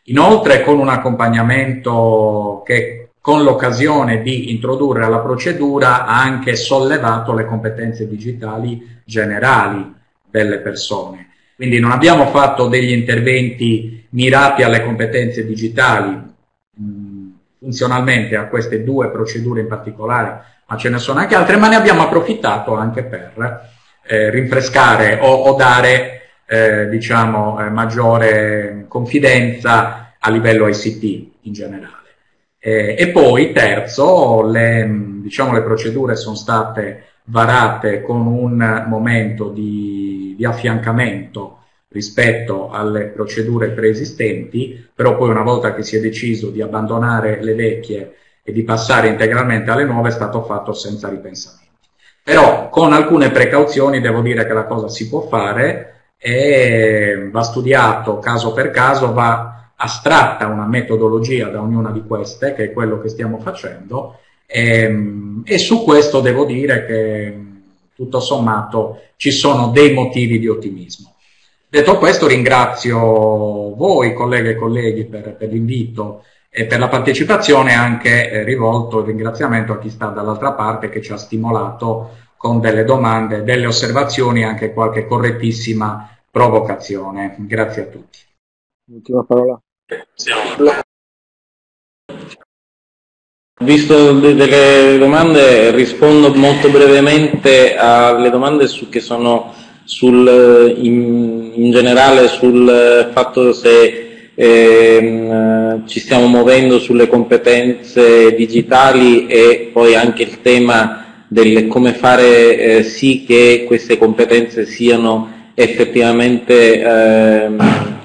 Inoltre con un accompagnamento che con l'occasione di introdurre alla procedura ha anche sollevato le competenze digitali generali delle persone. Quindi non abbiamo fatto degli interventi mirati alle competenze digitali mh, funzionalmente a queste due procedure in particolare, ma ce ne sono anche altre, ma ne abbiamo approfittato anche per eh, rinfrescare o, o dare eh, diciamo, eh, maggiore confidenza a livello ICT in generale. E poi, terzo, le, diciamo, le procedure sono state varate con un momento di, di affiancamento rispetto alle procedure preesistenti, però poi una volta che si è deciso di abbandonare le vecchie e di passare integralmente alle nuove è stato fatto senza ripensamento. Però con alcune precauzioni devo dire che la cosa si può fare e va studiato caso per caso, va astratta una metodologia da ognuna di queste, che è quello che stiamo facendo, e, e su questo devo dire che tutto sommato ci sono dei motivi di ottimismo. Detto questo ringrazio voi colleghe e colleghi per, per l'invito e per la partecipazione anche eh, rivolto il ringraziamento a chi sta dall'altra parte che ci ha stimolato con delle domande, delle osservazioni e anche qualche correttissima provocazione. Grazie a tutti. Ultima parola. Visto delle domande, rispondo molto brevemente alle domande su, che sono sul, in, in, generale sul fatto se ehm, ci stiamo muovendo sulle competenze digitali e poi anche il tema del come fare eh, sì che queste competenze siano effettivamente ehm,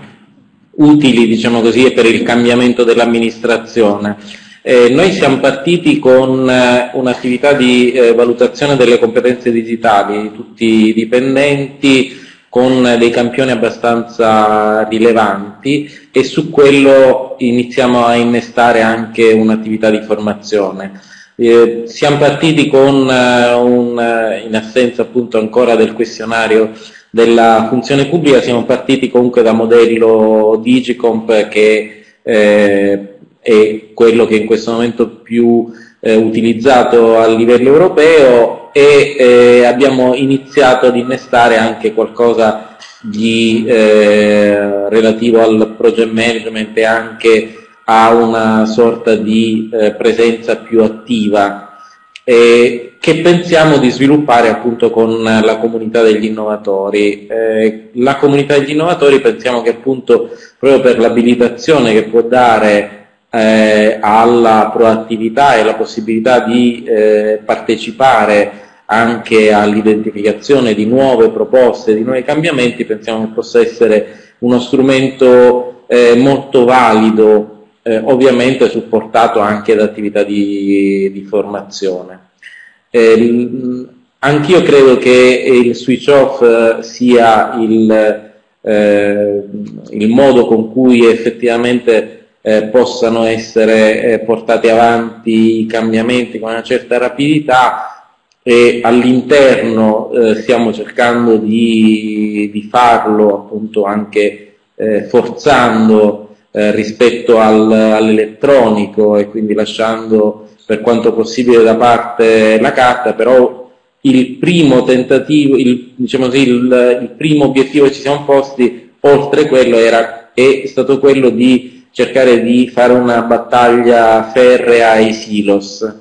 utili, diciamo così, per il cambiamento dell'amministrazione. Eh, noi siamo partiti con eh, un'attività di eh, valutazione delle competenze digitali di tutti i dipendenti, con dei campioni abbastanza rilevanti e su quello iniziamo a innestare anche un'attività di formazione. Eh, siamo partiti con eh, un, eh, in assenza appunto ancora del questionario della funzione pubblica, siamo partiti comunque da modello Digicomp che eh, è quello che in questo momento più eh, utilizzato a livello europeo e eh, abbiamo iniziato ad innestare anche qualcosa di eh, relativo al project management e anche a una sorta di eh, presenza più attiva che pensiamo di sviluppare appunto con la comunità degli innovatori. Eh, la comunità degli innovatori pensiamo che appunto proprio per l'abilitazione che può dare eh, alla proattività e la possibilità di eh, partecipare anche all'identificazione di nuove proposte, di nuovi cambiamenti, pensiamo che possa essere uno strumento eh, molto valido, eh, ovviamente supportato anche da attività di, di formazione. Eh, anch'io credo che il switch off eh, sia il, eh, il, modo con cui effettivamente eh, possano essere portati avanti i cambiamenti con una certa rapidità e all'interno eh, stiamo cercando di, di, farlo appunto anche eh, forzando eh, rispetto al, all'elettronico e quindi lasciando per quanto possibile da parte la carta, però il primo tentativo, il, diciamo così, il, il primo obiettivo che ci siamo posti, oltre quello, era, è stato quello di cercare di fare una battaglia ferrea ai silos.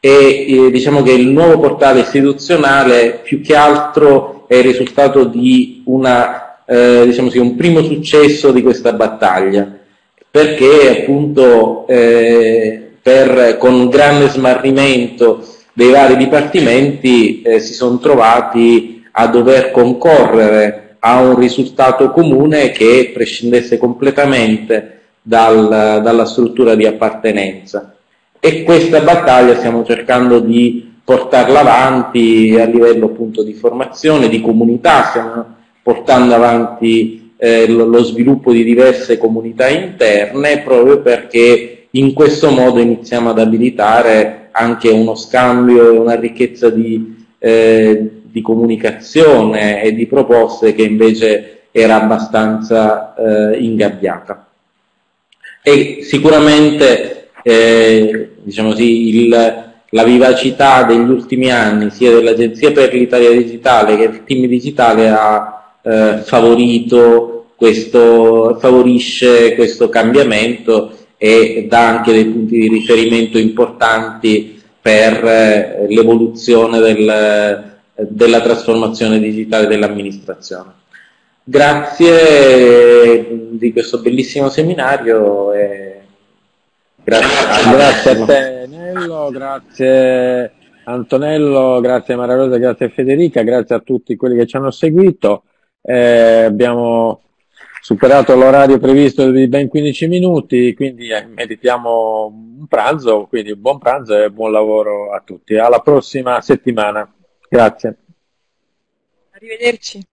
E eh, diciamo che il nuovo portale istituzionale più che altro è il risultato di una, eh, diciamo così, un primo successo di questa battaglia, perché appunto eh, per, con grande smarrimento dei vari dipartimenti eh, si sono trovati a dover concorrere a un risultato comune che prescindesse completamente dal, dalla struttura di appartenenza. E questa battaglia stiamo cercando di portarla avanti a livello appunto di formazione, di comunità, stiamo portando avanti eh, lo, sviluppo di diverse comunità interne proprio perché in questo modo iniziamo ad abilitare anche uno scambio e una ricchezza di, eh, di comunicazione e di proposte che invece era abbastanza eh, ingabbiata. E sicuramente eh, diciamo così, il, la vivacità degli ultimi anni sia dell'Agenzia per l'Italia Digitale che del team digitale ha eh, favorito questo, favorisce questo cambiamento e dà anche dei punti di riferimento importanti per eh, l'evoluzione del, della trasformazione digitale dell'amministrazione. Grazie di questo bellissimo seminario. E Grazie, grazie a te Nello, grazie Antonello, grazie Maria Rosa, grazie Federica, grazie a tutti quelli che ci hanno seguito. Eh, abbiamo superato l'orario previsto di ben 15 minuti, quindi eh, meritiamo un pranzo, quindi buon pranzo e buon lavoro a tutti. Alla prossima settimana. Grazie. Arrivederci.